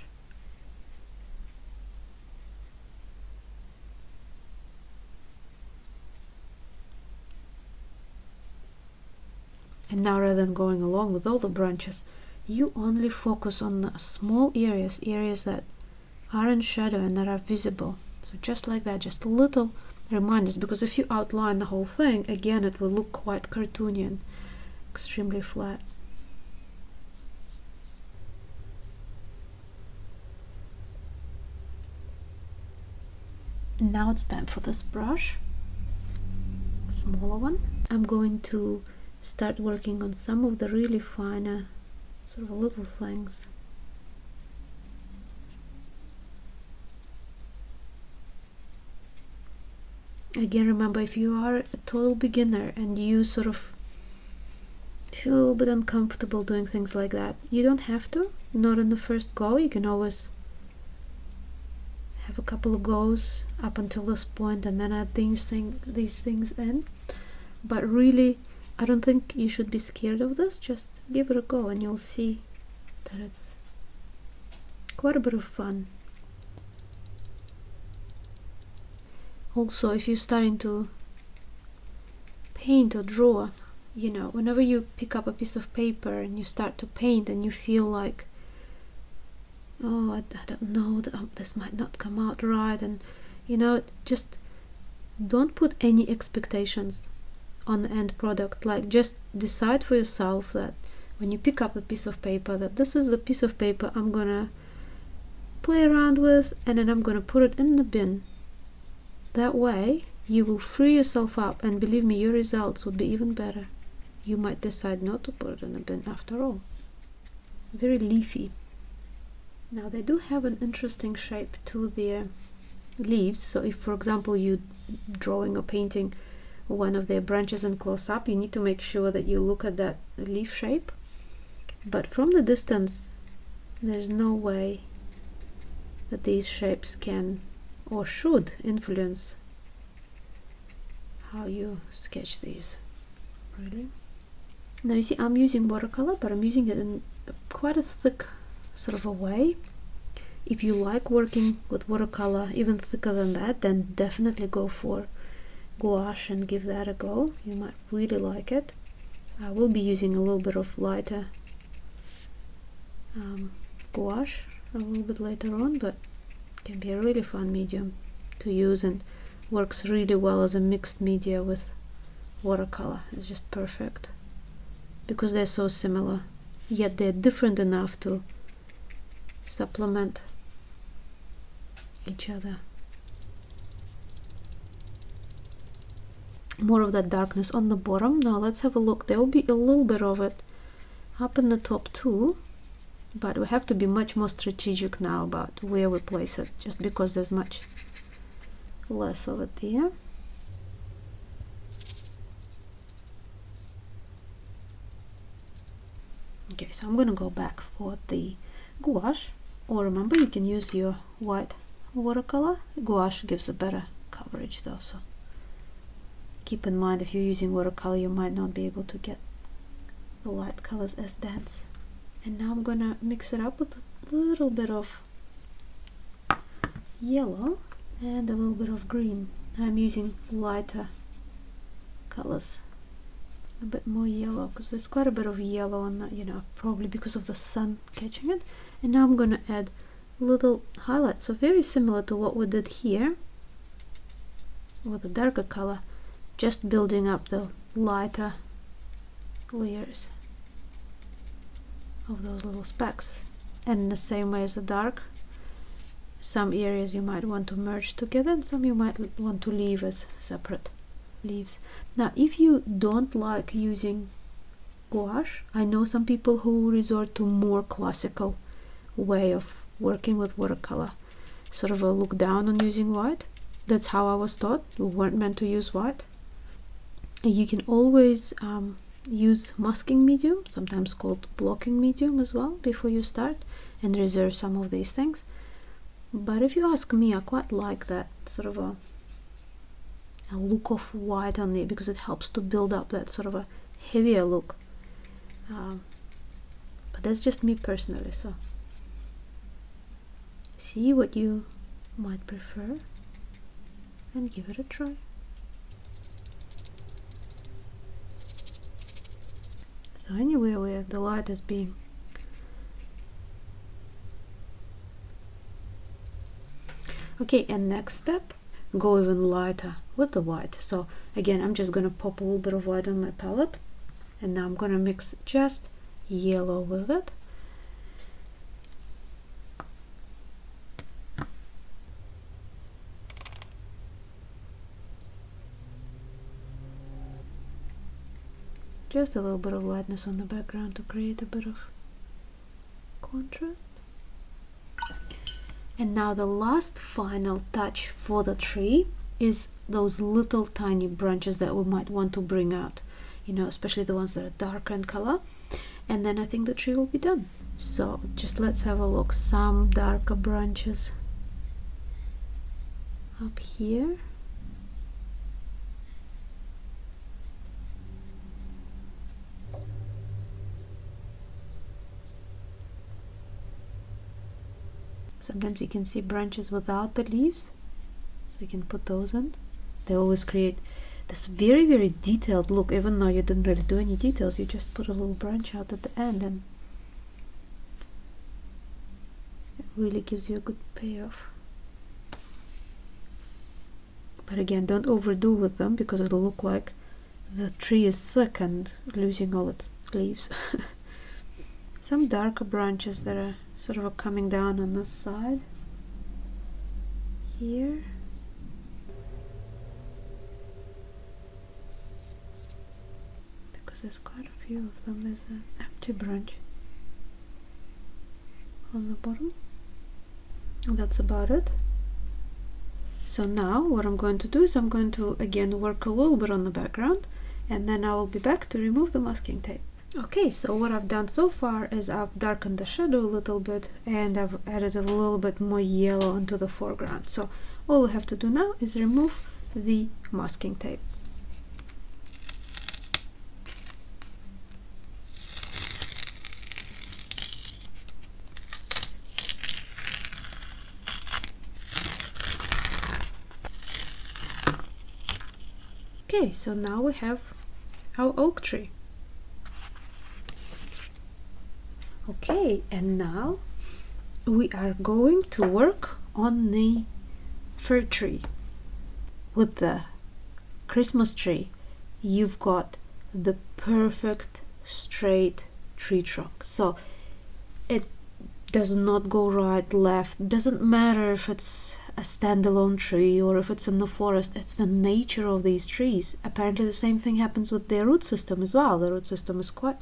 and now rather than going along with all the branches. You only focus on the small areas areas that are in shadow and that are visible. So just like that just a little reminders because if you outline the whole thing again it will look quite cartoony and extremely flat. Now it's time for this brush smaller one. I'm going to start working on some of the really finer uh, sort of little things. Again, remember if you are a total beginner and you sort of feel a little bit uncomfortable doing things like that, you don't have to. Not in the first go. You can always have a couple of goes up until this point and then add these these things in. But really I don't think you should be scared of this. Just give it a go and you'll see that it's quite a bit of fun. Also if you're starting to paint or draw you know whenever you pick up a piece of paper and you start to paint and you feel like oh I, I don't know um, this might not come out right and you know just don't put any expectations on the end product. Like just decide for yourself that when you pick up a piece of paper that this is the piece of paper I'm gonna play around with and then I'm gonna put it in the bin. That way you will free yourself up and believe me your results would be even better. You might decide not to put it in the bin after all. Very leafy. Now they do have an interesting shape to their leaves. So if for example you drawing or painting one of their branches and close up you need to make sure that you look at that leaf shape. But from the distance there's no way that these shapes can or should influence how you sketch these. Really? Now you see I'm using watercolor but I'm using it in quite a thick sort of a way. If you like working with watercolor even thicker than that then definitely go for gouache and give that a go. You might really like it. I will be using a little bit of lighter um, gouache a little bit later on but can be a really fun medium to use and works really well as a mixed media with watercolor. It's just perfect. Because they're so similar yet they're different enough to supplement each other more of that darkness on the bottom. Now let's have a look. There will be a little bit of it up in the top too. But we have to be much more strategic now about where we place it just because there's much less of it there. Okay so I'm gonna go back for the gouache. Or remember you can use your white watercolor. Gouache gives a better coverage though so keep in mind if you're using watercolor you might not be able to get the light colors as dense. And now I'm gonna mix it up with a little bit of yellow and a little bit of green. I'm using lighter colors a bit more yellow because there's quite a bit of yellow on that you know probably because of the sun catching it. And now I'm gonna add little highlights so very similar to what we did here with a darker color just building up the lighter layers of those little specks. And in the same way as the dark some areas you might want to merge together and some you might want to leave as separate leaves. Now if you don't like using gouache I know some people who resort to more classical way of working with watercolor. Sort of a look down on using white. That's how I was taught. We weren't meant to use white you can always um, use masking medium sometimes called blocking medium as well before you start and reserve some of these things. But if you ask me I quite like that sort of a, a look of white on it because it helps to build up that sort of a heavier look. Um, but that's just me personally so. See what you might prefer and give it a try anyway where the light is being. Okay and next step go even lighter with the white. So again I'm just gonna pop a little bit of white on my palette and now I'm gonna mix just yellow with it just a little bit of lightness on the background to create a bit of contrast. And now the last final touch for the tree is those little tiny branches that we might want to bring out you know especially the ones that are darker in color. And then I think the tree will be done. So just let's have a look. Some darker branches up here sometimes you can see branches without the leaves so you can put those in. They always create this very very detailed look even though you didn't really do any details you just put a little branch out at the end and it really gives you a good payoff. But again don't overdo with them because it'll look like the tree is sick and losing all its leaves. [LAUGHS] Some darker branches that are sort of coming down on this side. Here. Because there's quite a few of them. There's an empty branch on the bottom. And that's about it. So now what I'm going to do is I'm going to again work a little bit on the background and then I will be back to remove the masking tape okay so what I've done so far is I've darkened the shadow a little bit and I've added a little bit more yellow into the foreground so all we have to do now is remove the masking tape Okay, so now we have our oak tree. Okay and now we are going to work on the fir tree. With the Christmas tree you've got the perfect straight tree trunk. So it does not go right left. Doesn't matter if it's a standalone tree or if it's in the forest. It's the nature of these trees. Apparently the same thing happens with their root system as well. The root system is quite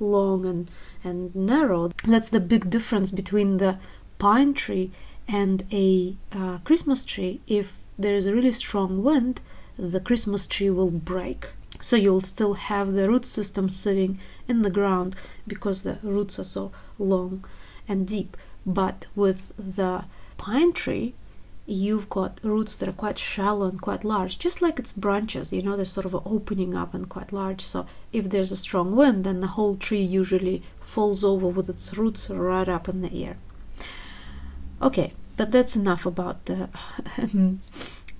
long and and narrow. That's the big difference between the pine tree and a uh, christmas tree. If there is a really strong wind the christmas tree will break. So you'll still have the root system sitting in the ground because the roots are so long and deep. But with the pine tree you've got roots that are quite shallow and quite large just like its branches you know they're sort of opening up and quite large. So if there's a strong wind then the whole tree usually falls over with its roots right up in the air. Okay but that's enough about the [LAUGHS]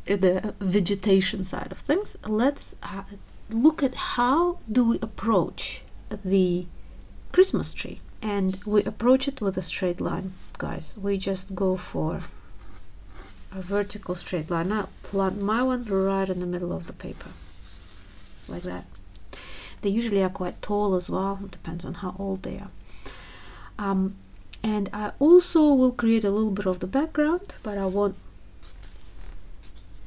the vegetation side of things. Let's uh, look at how do we approach the christmas tree. And we approach it with a straight line guys. We just go for a vertical straight line. Now plant my one right in the middle of the paper, like that. They usually are quite tall as well, it depends on how old they are. Um, and I also will create a little bit of the background, but I won't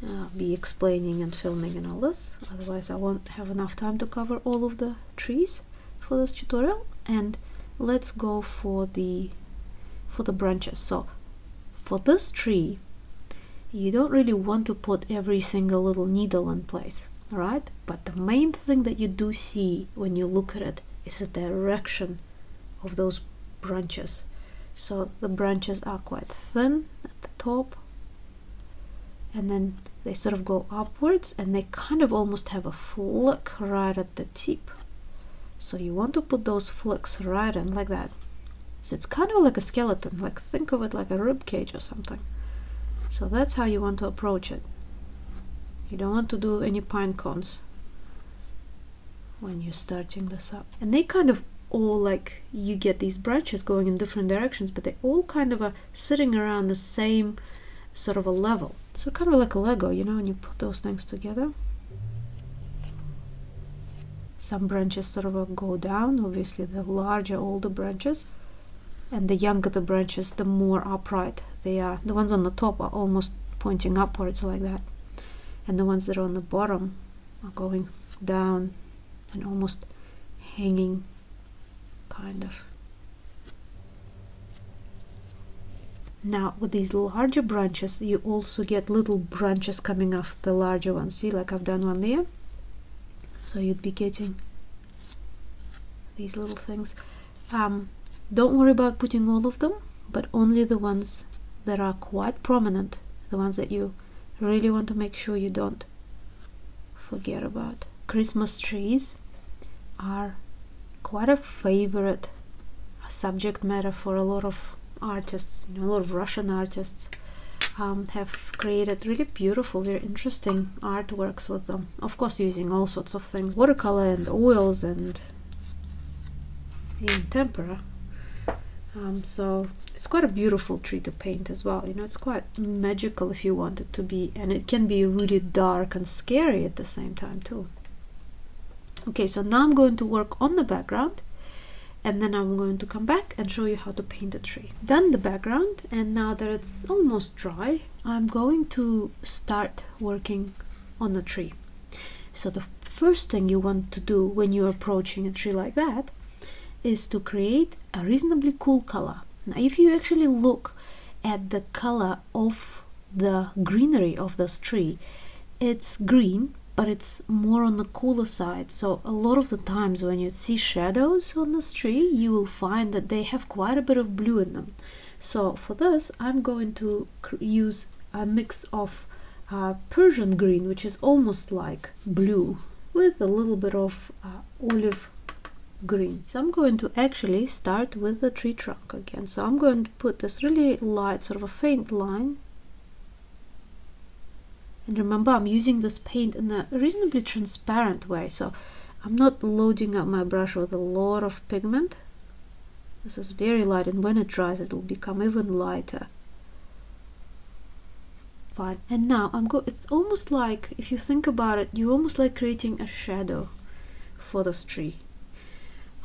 uh, be explaining and filming and all this, otherwise I won't have enough time to cover all of the trees for this tutorial. And let's go for the for the branches. So for this tree, you don't really want to put every single little needle in place right? But the main thing that you do see when you look at it is the direction of those branches. So the branches are quite thin at the top and then they sort of go upwards and they kind of almost have a flick right at the tip. So you want to put those flicks right in like that. So it's kind of like a skeleton like think of it like a rib cage or something so that's how you want to approach it. You don't want to do any pine cones when you're starting this up. And they kind of all like you get these branches going in different directions but they all kind of are sitting around the same sort of a level. So kind of like a lego you know when you put those things together. Some branches sort of go down obviously the larger the branches and the younger the branches the more upright they are. The ones on the top are almost pointing upwards like that. And the ones that are on the bottom are going down and almost hanging kind of. Now with these larger branches you also get little branches coming off the larger ones. See like I've done one there? So you'd be getting these little things. Um, don't worry about putting all of them but only the ones that are quite prominent, the ones that you really want to make sure you don't forget about. Christmas trees are quite a favorite subject matter for a lot of artists, you know, a lot of Russian artists um, have created really beautiful, very interesting artworks with them. Of course, using all sorts of things, watercolor and oils and in tempera. Um, so it's quite a beautiful tree to paint as well. You know, it's quite magical if you want it to be, and it can be really dark and scary at the same time too. Okay, so now I'm going to work on the background and then I'm going to come back and show you how to paint a tree. Done the background and now that it's almost dry, I'm going to start working on the tree. So the first thing you want to do when you're approaching a tree like that is to create a reasonably cool color. Now if you actually look at the color of the greenery of this tree, it's green but it's more on the cooler side so a lot of the times when you see shadows on this tree you will find that they have quite a bit of blue in them so for this I'm going to use a mix of uh, Prussian green which is almost like blue with a little bit of uh, olive green. So I'm going to actually start with the tree trunk again. So I'm going to put this really light, sort of a faint line. and remember I'm using this paint in a reasonably transparent way so I'm not loading up my brush with a lot of pigment this is very light and when it dries it will become even lighter fine and now I'm go it's almost like if you think about it you're almost like creating a shadow for this tree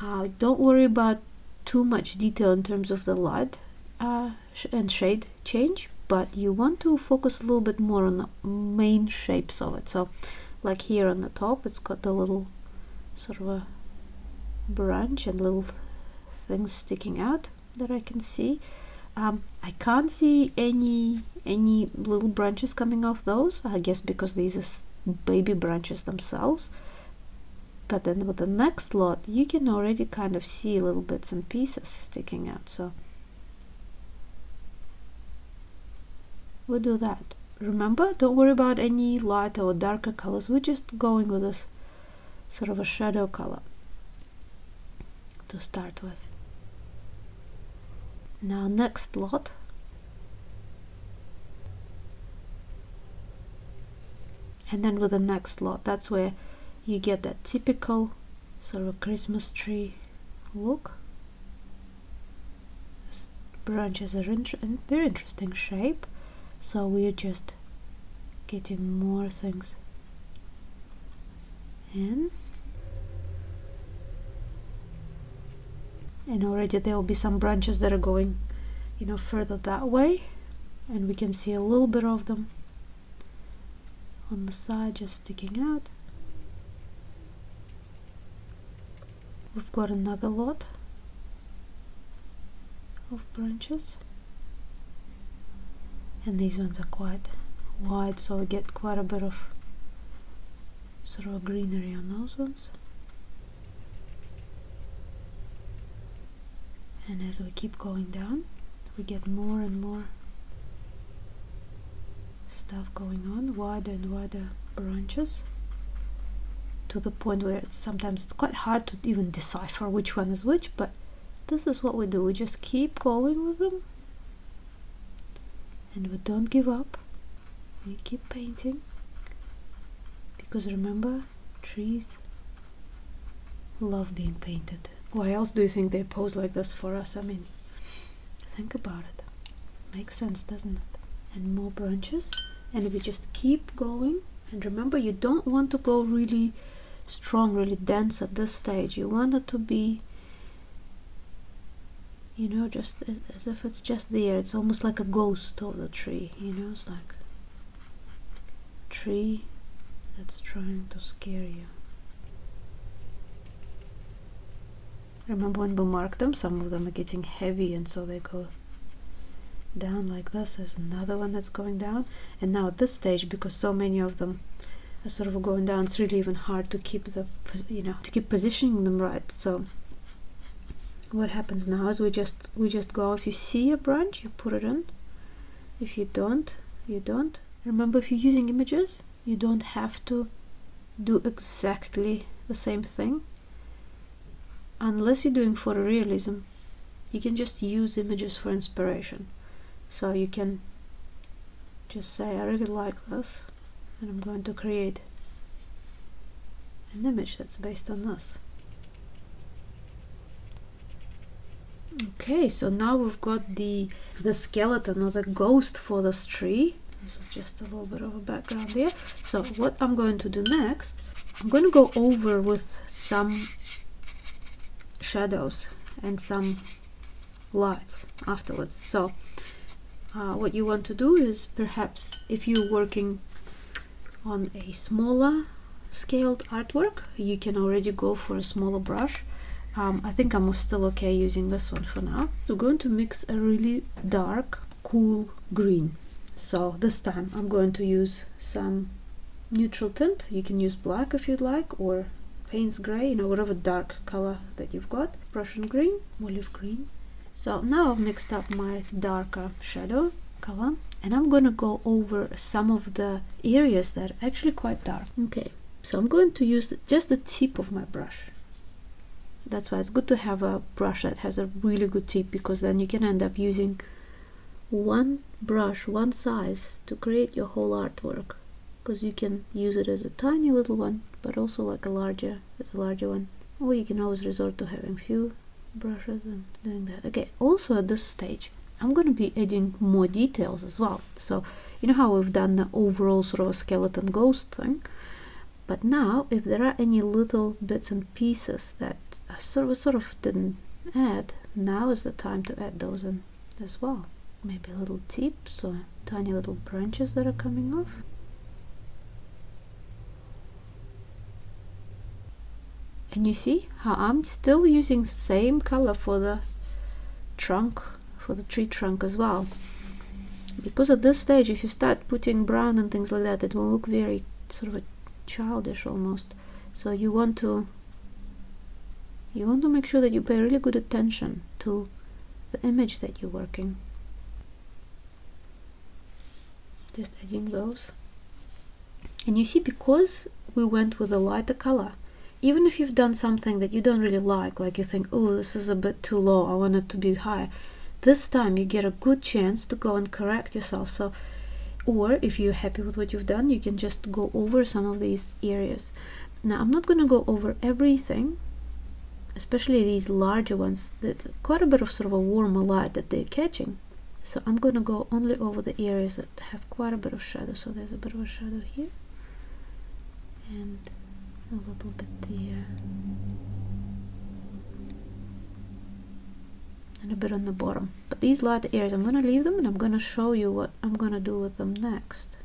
uh, don't worry about too much detail in terms of the light uh, sh and shade change but you want to focus a little bit more on the main shapes of it. So like here on the top it's got the little sort of a branch and little things sticking out that I can see. Um, I can't see any any little branches coming off those I guess because these are baby branches themselves but then with the next lot you can already kind of see little bits and pieces sticking out so. We do that. Remember don't worry about any lighter or darker colors. We're just going with this sort of a shadow color to start with. Now next lot. And then with the next lot that's where you get that typical sort of Christmas tree look. Branches are in very interesting shape so we're just getting more things in. And already there will be some branches that are going you know further that way and we can see a little bit of them on the side just sticking out we've got another lot of branches. And these ones are quite wide so we get quite a bit of sort of greenery on those ones. And as we keep going down we get more and more stuff going on wider and wider branches to the point where it's sometimes it's quite hard to even decipher which one is which but this is what we do we just keep going with them and we don't give up we keep painting because remember trees love being painted why else do you think they pose like this for us? I mean, think about it. Makes sense, doesn't it? And more branches. And we just keep going. And remember, you don't want to go really strong, really dense at this stage. You want it to be, you know, just as, as if it's just there. It's almost like a ghost of the tree, you know? It's like tree that's trying to scare you. remember when we marked them some of them are getting heavy and so they go down like this there's another one that's going down and now at this stage because so many of them sort of going down. It's really even hard to keep the you know to keep positioning them right. So what happens now is we just we just go if you see a branch you put it in. If you don't you don't. Remember if you're using images you don't have to do exactly the same thing. Unless you're doing photorealism you can just use images for inspiration. So you can just say I really like this and I'm going to create an image that's based on this. Okay so now we've got the the skeleton or the ghost for this tree. This is just a little bit of a background there so what I'm going to do next I'm going to go over with some shadows and some lights afterwards. So uh, what you want to do is perhaps if you're working on a smaller scaled artwork. You can already go for a smaller brush. Um, I think I'm still okay using this one for now. We're going to mix a really dark cool green. So this time I'm going to use some neutral tint. You can use black if you'd like or Payne's Gray, you know, whatever dark color that you've got. Prussian green, olive green. So now I've mixed up my darker shadow color and I'm gonna go over some of the areas that are actually quite dark. Okay, so I'm going to use just the tip of my brush. That's why it's good to have a brush that has a really good tip because then you can end up using one brush, one size to create your whole artwork because you can use it as a tiny little one but also like a larger as a larger one or you can always resort to having a few brushes and doing that okay also at this stage I'm going to be adding more details as well. So you know how we've done the overall sort of a skeleton ghost thing? But now if there are any little bits and pieces that I sort of, sort of didn't add now is the time to add those in as well. Maybe a little tips or tiny little branches that are coming off. And you see how I'm still using the same color for the trunk for the tree trunk as well. Because at this stage if you start putting brown and things like that it will look very sort of childish almost. So you want to you want to make sure that you pay really good attention to the image that you're working. Just adding those. And you see because we went with a lighter color even if you've done something that you don't really like, like you think, oh, this is a bit too low, I want it to be high, this time you get a good chance to go and correct yourself. So, or if you're happy with what you've done, you can just go over some of these areas. Now, I'm not going to go over everything, especially these larger ones. That's quite a bit of sort of a warmer light that they're catching. So I'm going to go only over the areas that have quite a bit of shadow. So there's a bit of a shadow here. And a little bit there and a bit on the bottom. But these light areas I'm going to leave them and I'm going to show you what I'm going to do with them next.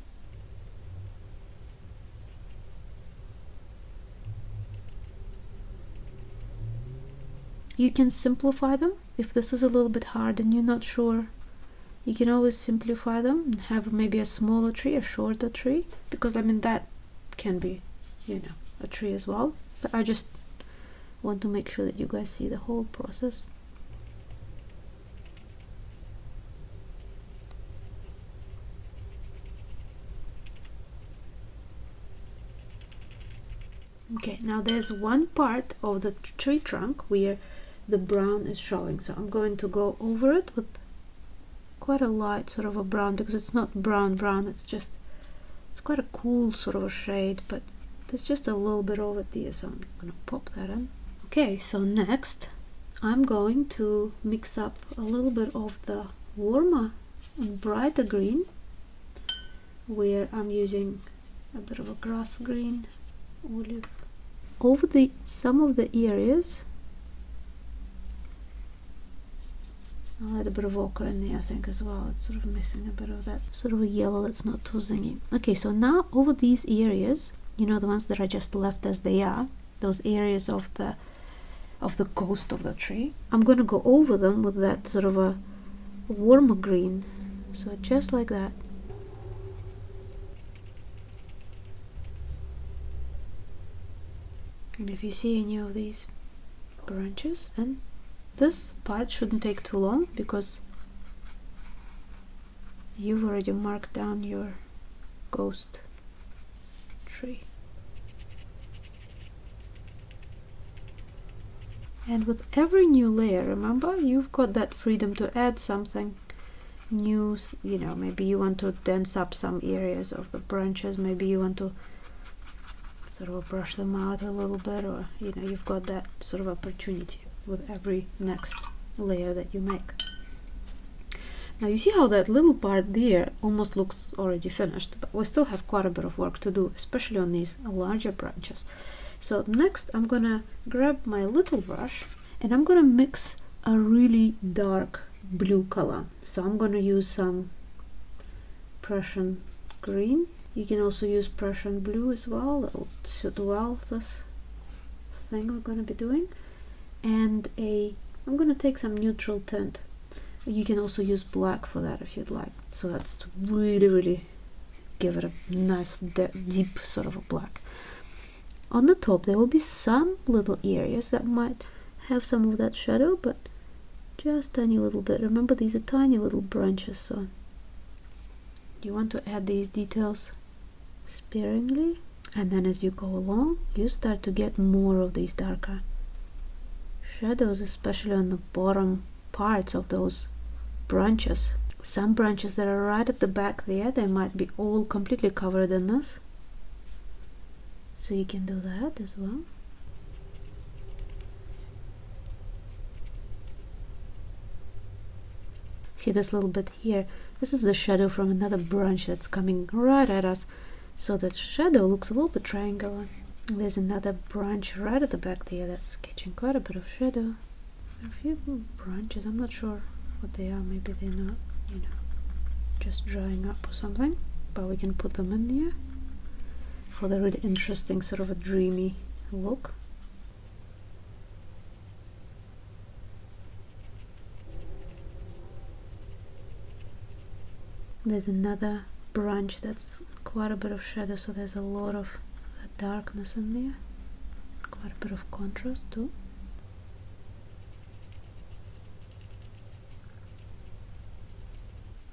You can simplify them. If this is a little bit hard and you're not sure you can always simplify them and have maybe a smaller tree a shorter tree because I mean that can be you know a tree as well. But I just want to make sure that you guys see the whole process okay now there's one part of the tree trunk where the brown is showing. So I'm going to go over it with quite a light sort of a brown because it's not brown brown it's just it's quite a cool sort of a shade but there's just a little bit over there so I'm gonna pop that in. Okay so next I'm going to mix up a little bit of the warmer and brighter green where I'm using a bit of a grass green olive over the some of the areas. I'll add a bit of ochre in there I think as well. It's sort of missing a bit of that. Sort of a yellow that's not too zingy. Okay so now over these areas you know the ones that are just left as they are those areas of the of the ghost of the tree I'm gonna go over them with that sort of a warmer green. So just like that and if you see any of these branches and this part shouldn't take too long because you've already marked down your ghost tree. And with every new layer remember you've got that freedom to add something new you know maybe you want to dense up some areas of the branches maybe you want to sort of brush them out a little bit or you know you've got that sort of opportunity with every next layer that you make. Now you see how that little part there almost looks already finished but we still have quite a bit of work to do especially on these larger branches. So next I'm gonna grab my little brush and I'm gonna mix a really dark blue color. So I'm gonna use some Prussian green you can also use Prussian blue as well that will suit well this thing we're gonna be doing. And a I'm gonna take some neutral tint. You can also use black for that if you'd like so that's to really really give it a nice deep sort of a black. On the top there will be some little areas that might have some of that shadow but just tiny little bit. Remember these are tiny little branches so you want to add these details sparingly and then as you go along you start to get more of these darker shadows especially on the bottom parts of those branches. Some branches that are right at the back there they might be all completely covered in this. So you can do that as well. See this little bit here? This is the shadow from another branch that's coming right at us so that shadow looks a little bit triangular. There's another branch right at the back there that's catching quite a bit of shadow. A few branches i'm not sure what they are. Maybe they're not you know just drying up or something. But we can put them in there for the really interesting sort of a dreamy look. There's another branch that's quite a bit of shadow so there's a lot of darkness in there. Quite a bit of contrast too.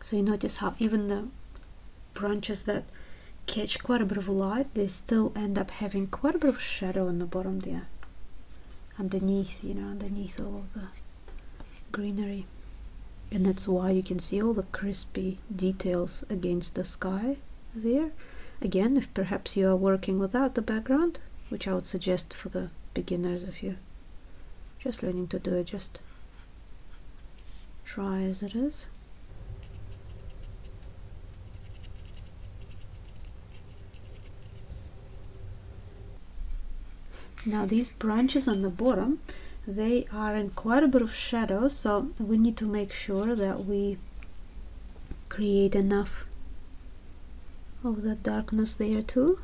So you notice how even the branches that catch quite a bit of light they still end up having quite a bit of shadow on the bottom there underneath you know underneath all of the greenery. And that's why you can see all the crispy details against the sky there. Again if perhaps you are working without the background which I would suggest for the beginners if you're just learning to do it just try as it is. Now these branches on the bottom they are in quite a bit of shadow so we need to make sure that we create enough of that darkness there too.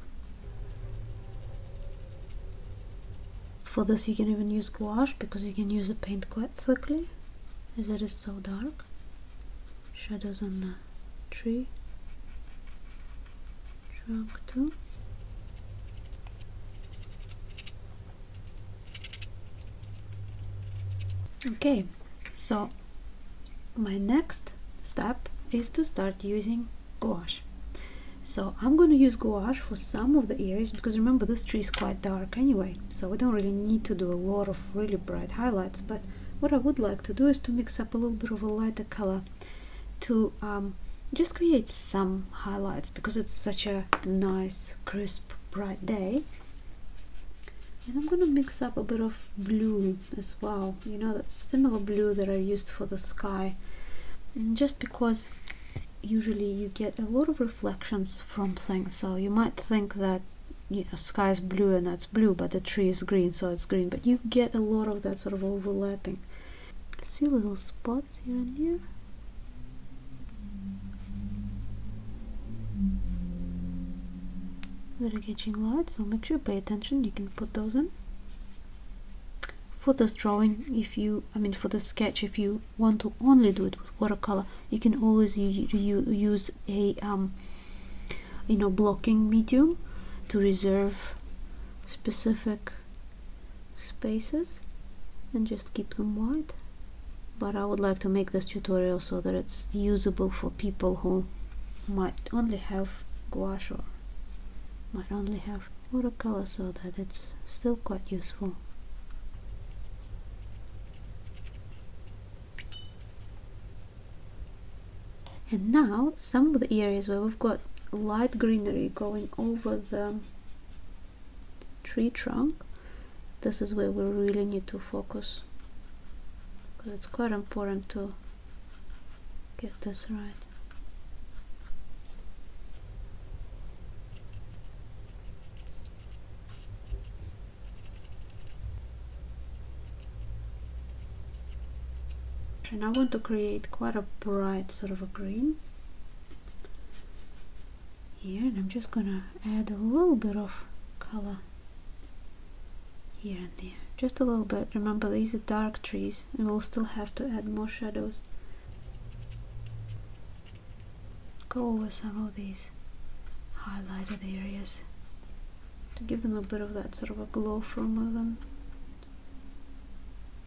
For this you can even use gouache because you can use a paint quite thickly as it is so dark. Shadows on the tree. Trunk too. Okay so my next step is to start using gouache so I'm going to use gouache for some of the areas because remember this tree is quite dark anyway. So we don't really need to do a lot of really bright highlights but what I would like to do is to mix up a little bit of a lighter color to um, just create some highlights because it's such a nice crisp bright day. And I'm gonna mix up a bit of blue as well you know that similar blue that I used for the sky. And just because usually you get a lot of reflections from things. So you might think that you know sky is blue and that's blue but the tree is green so it's green. But you get a lot of that sort of overlapping. See little spots here and there that are catching light so make sure you pay attention. You can put those in for this drawing if you I mean for the sketch if you want to only do it with watercolor you can always use a um, you know blocking medium to reserve specific spaces and just keep them white but I would like to make this tutorial so that it's usable for people who might only have gouache or might only have watercolor so that it's still quite useful. And now some of the areas where we've got light greenery going over the tree trunk, this is where we really need to focus because it's quite important to get this right. And I want to create quite a bright sort of a green here and I'm just gonna add a little bit of color here and there. Just a little bit. Remember these are dark trees and we'll still have to add more shadows. Go over some of these highlighted areas to give them a bit of that sort of a glow from them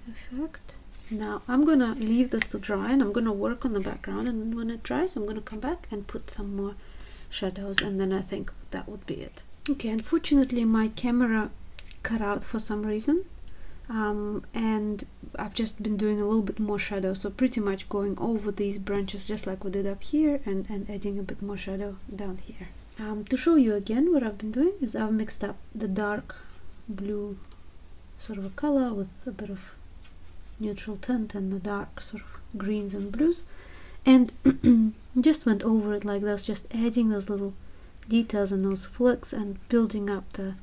effect now I'm gonna leave this to dry and I'm gonna work on the background and when it dries I'm gonna come back and put some more shadows and then I think that would be it. Okay unfortunately my camera cut out for some reason um, and I've just been doing a little bit more shadow so pretty much going over these branches just like we did up here and, and adding a bit more shadow down here. Um, to show you again what I've been doing is I've mixed up the dark blue sort of a color with a bit of neutral tint and the dark sort of greens and blues. And [CLEARS THROAT] just went over it like this just adding those little details and those flicks and building up the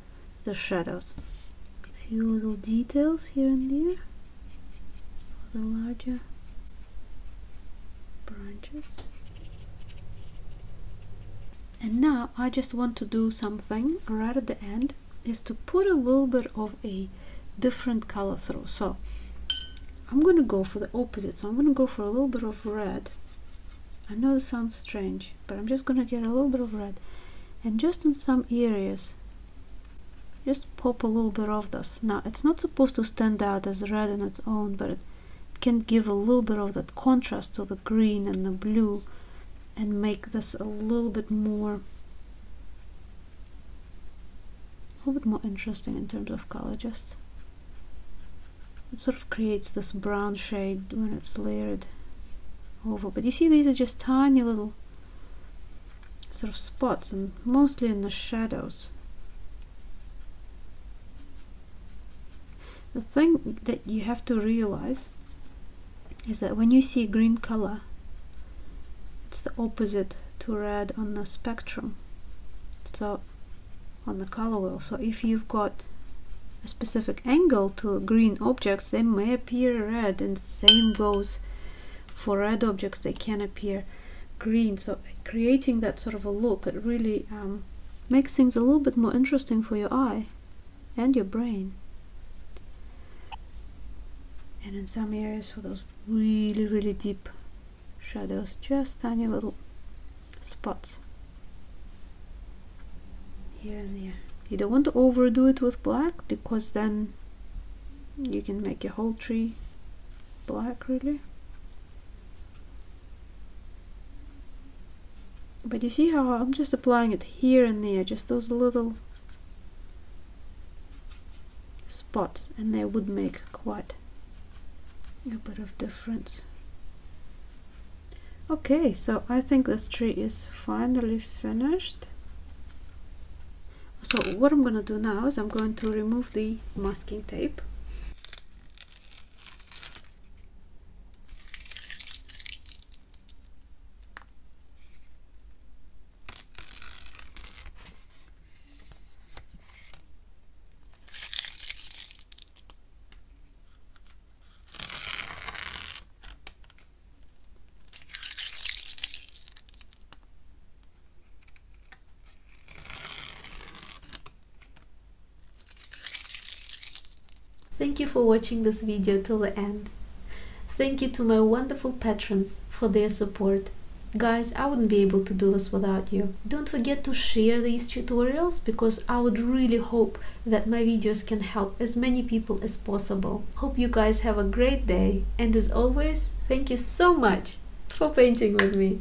the shadows. A few little details here and there. For the larger branches. And now I just want to do something right at the end is to put a little bit of a different color through. So I'm gonna go for the opposite so I'm gonna go for a little bit of red. I know this sounds strange but I'm just gonna get a little bit of red. And just in some areas just pop a little bit of this. Now it's not supposed to stand out as red on its own but it can give a little bit of that contrast to the green and the blue and make this a little bit more a little bit more interesting in terms of color just it sort of creates this brown shade when it's layered over. But you see these are just tiny little sort of spots and mostly in the shadows. The thing that you have to realize is that when you see green color it's the opposite to red on the spectrum. So on the color wheel. So if you've got a specific angle to green objects they may appear red and the same goes for red objects they can appear green. So creating that sort of a look it really um, makes things a little bit more interesting for your eye and your brain. And in some areas for those really really deep shadows just tiny little spots here and there you don't want to overdo it with black because then you can make your whole tree black really. But you see how I'm just applying it here and there just those little spots and they would make quite a bit of difference. Okay so I think this tree is finally finished so what I'm gonna do now is I'm going to remove the masking tape for watching this video till the end. Thank you to my wonderful patrons for their support. Guys, I wouldn't be able to do this without you. Don't forget to share these tutorials because I would really hope that my videos can help as many people as possible. Hope you guys have a great day and as always, thank you so much for painting with me.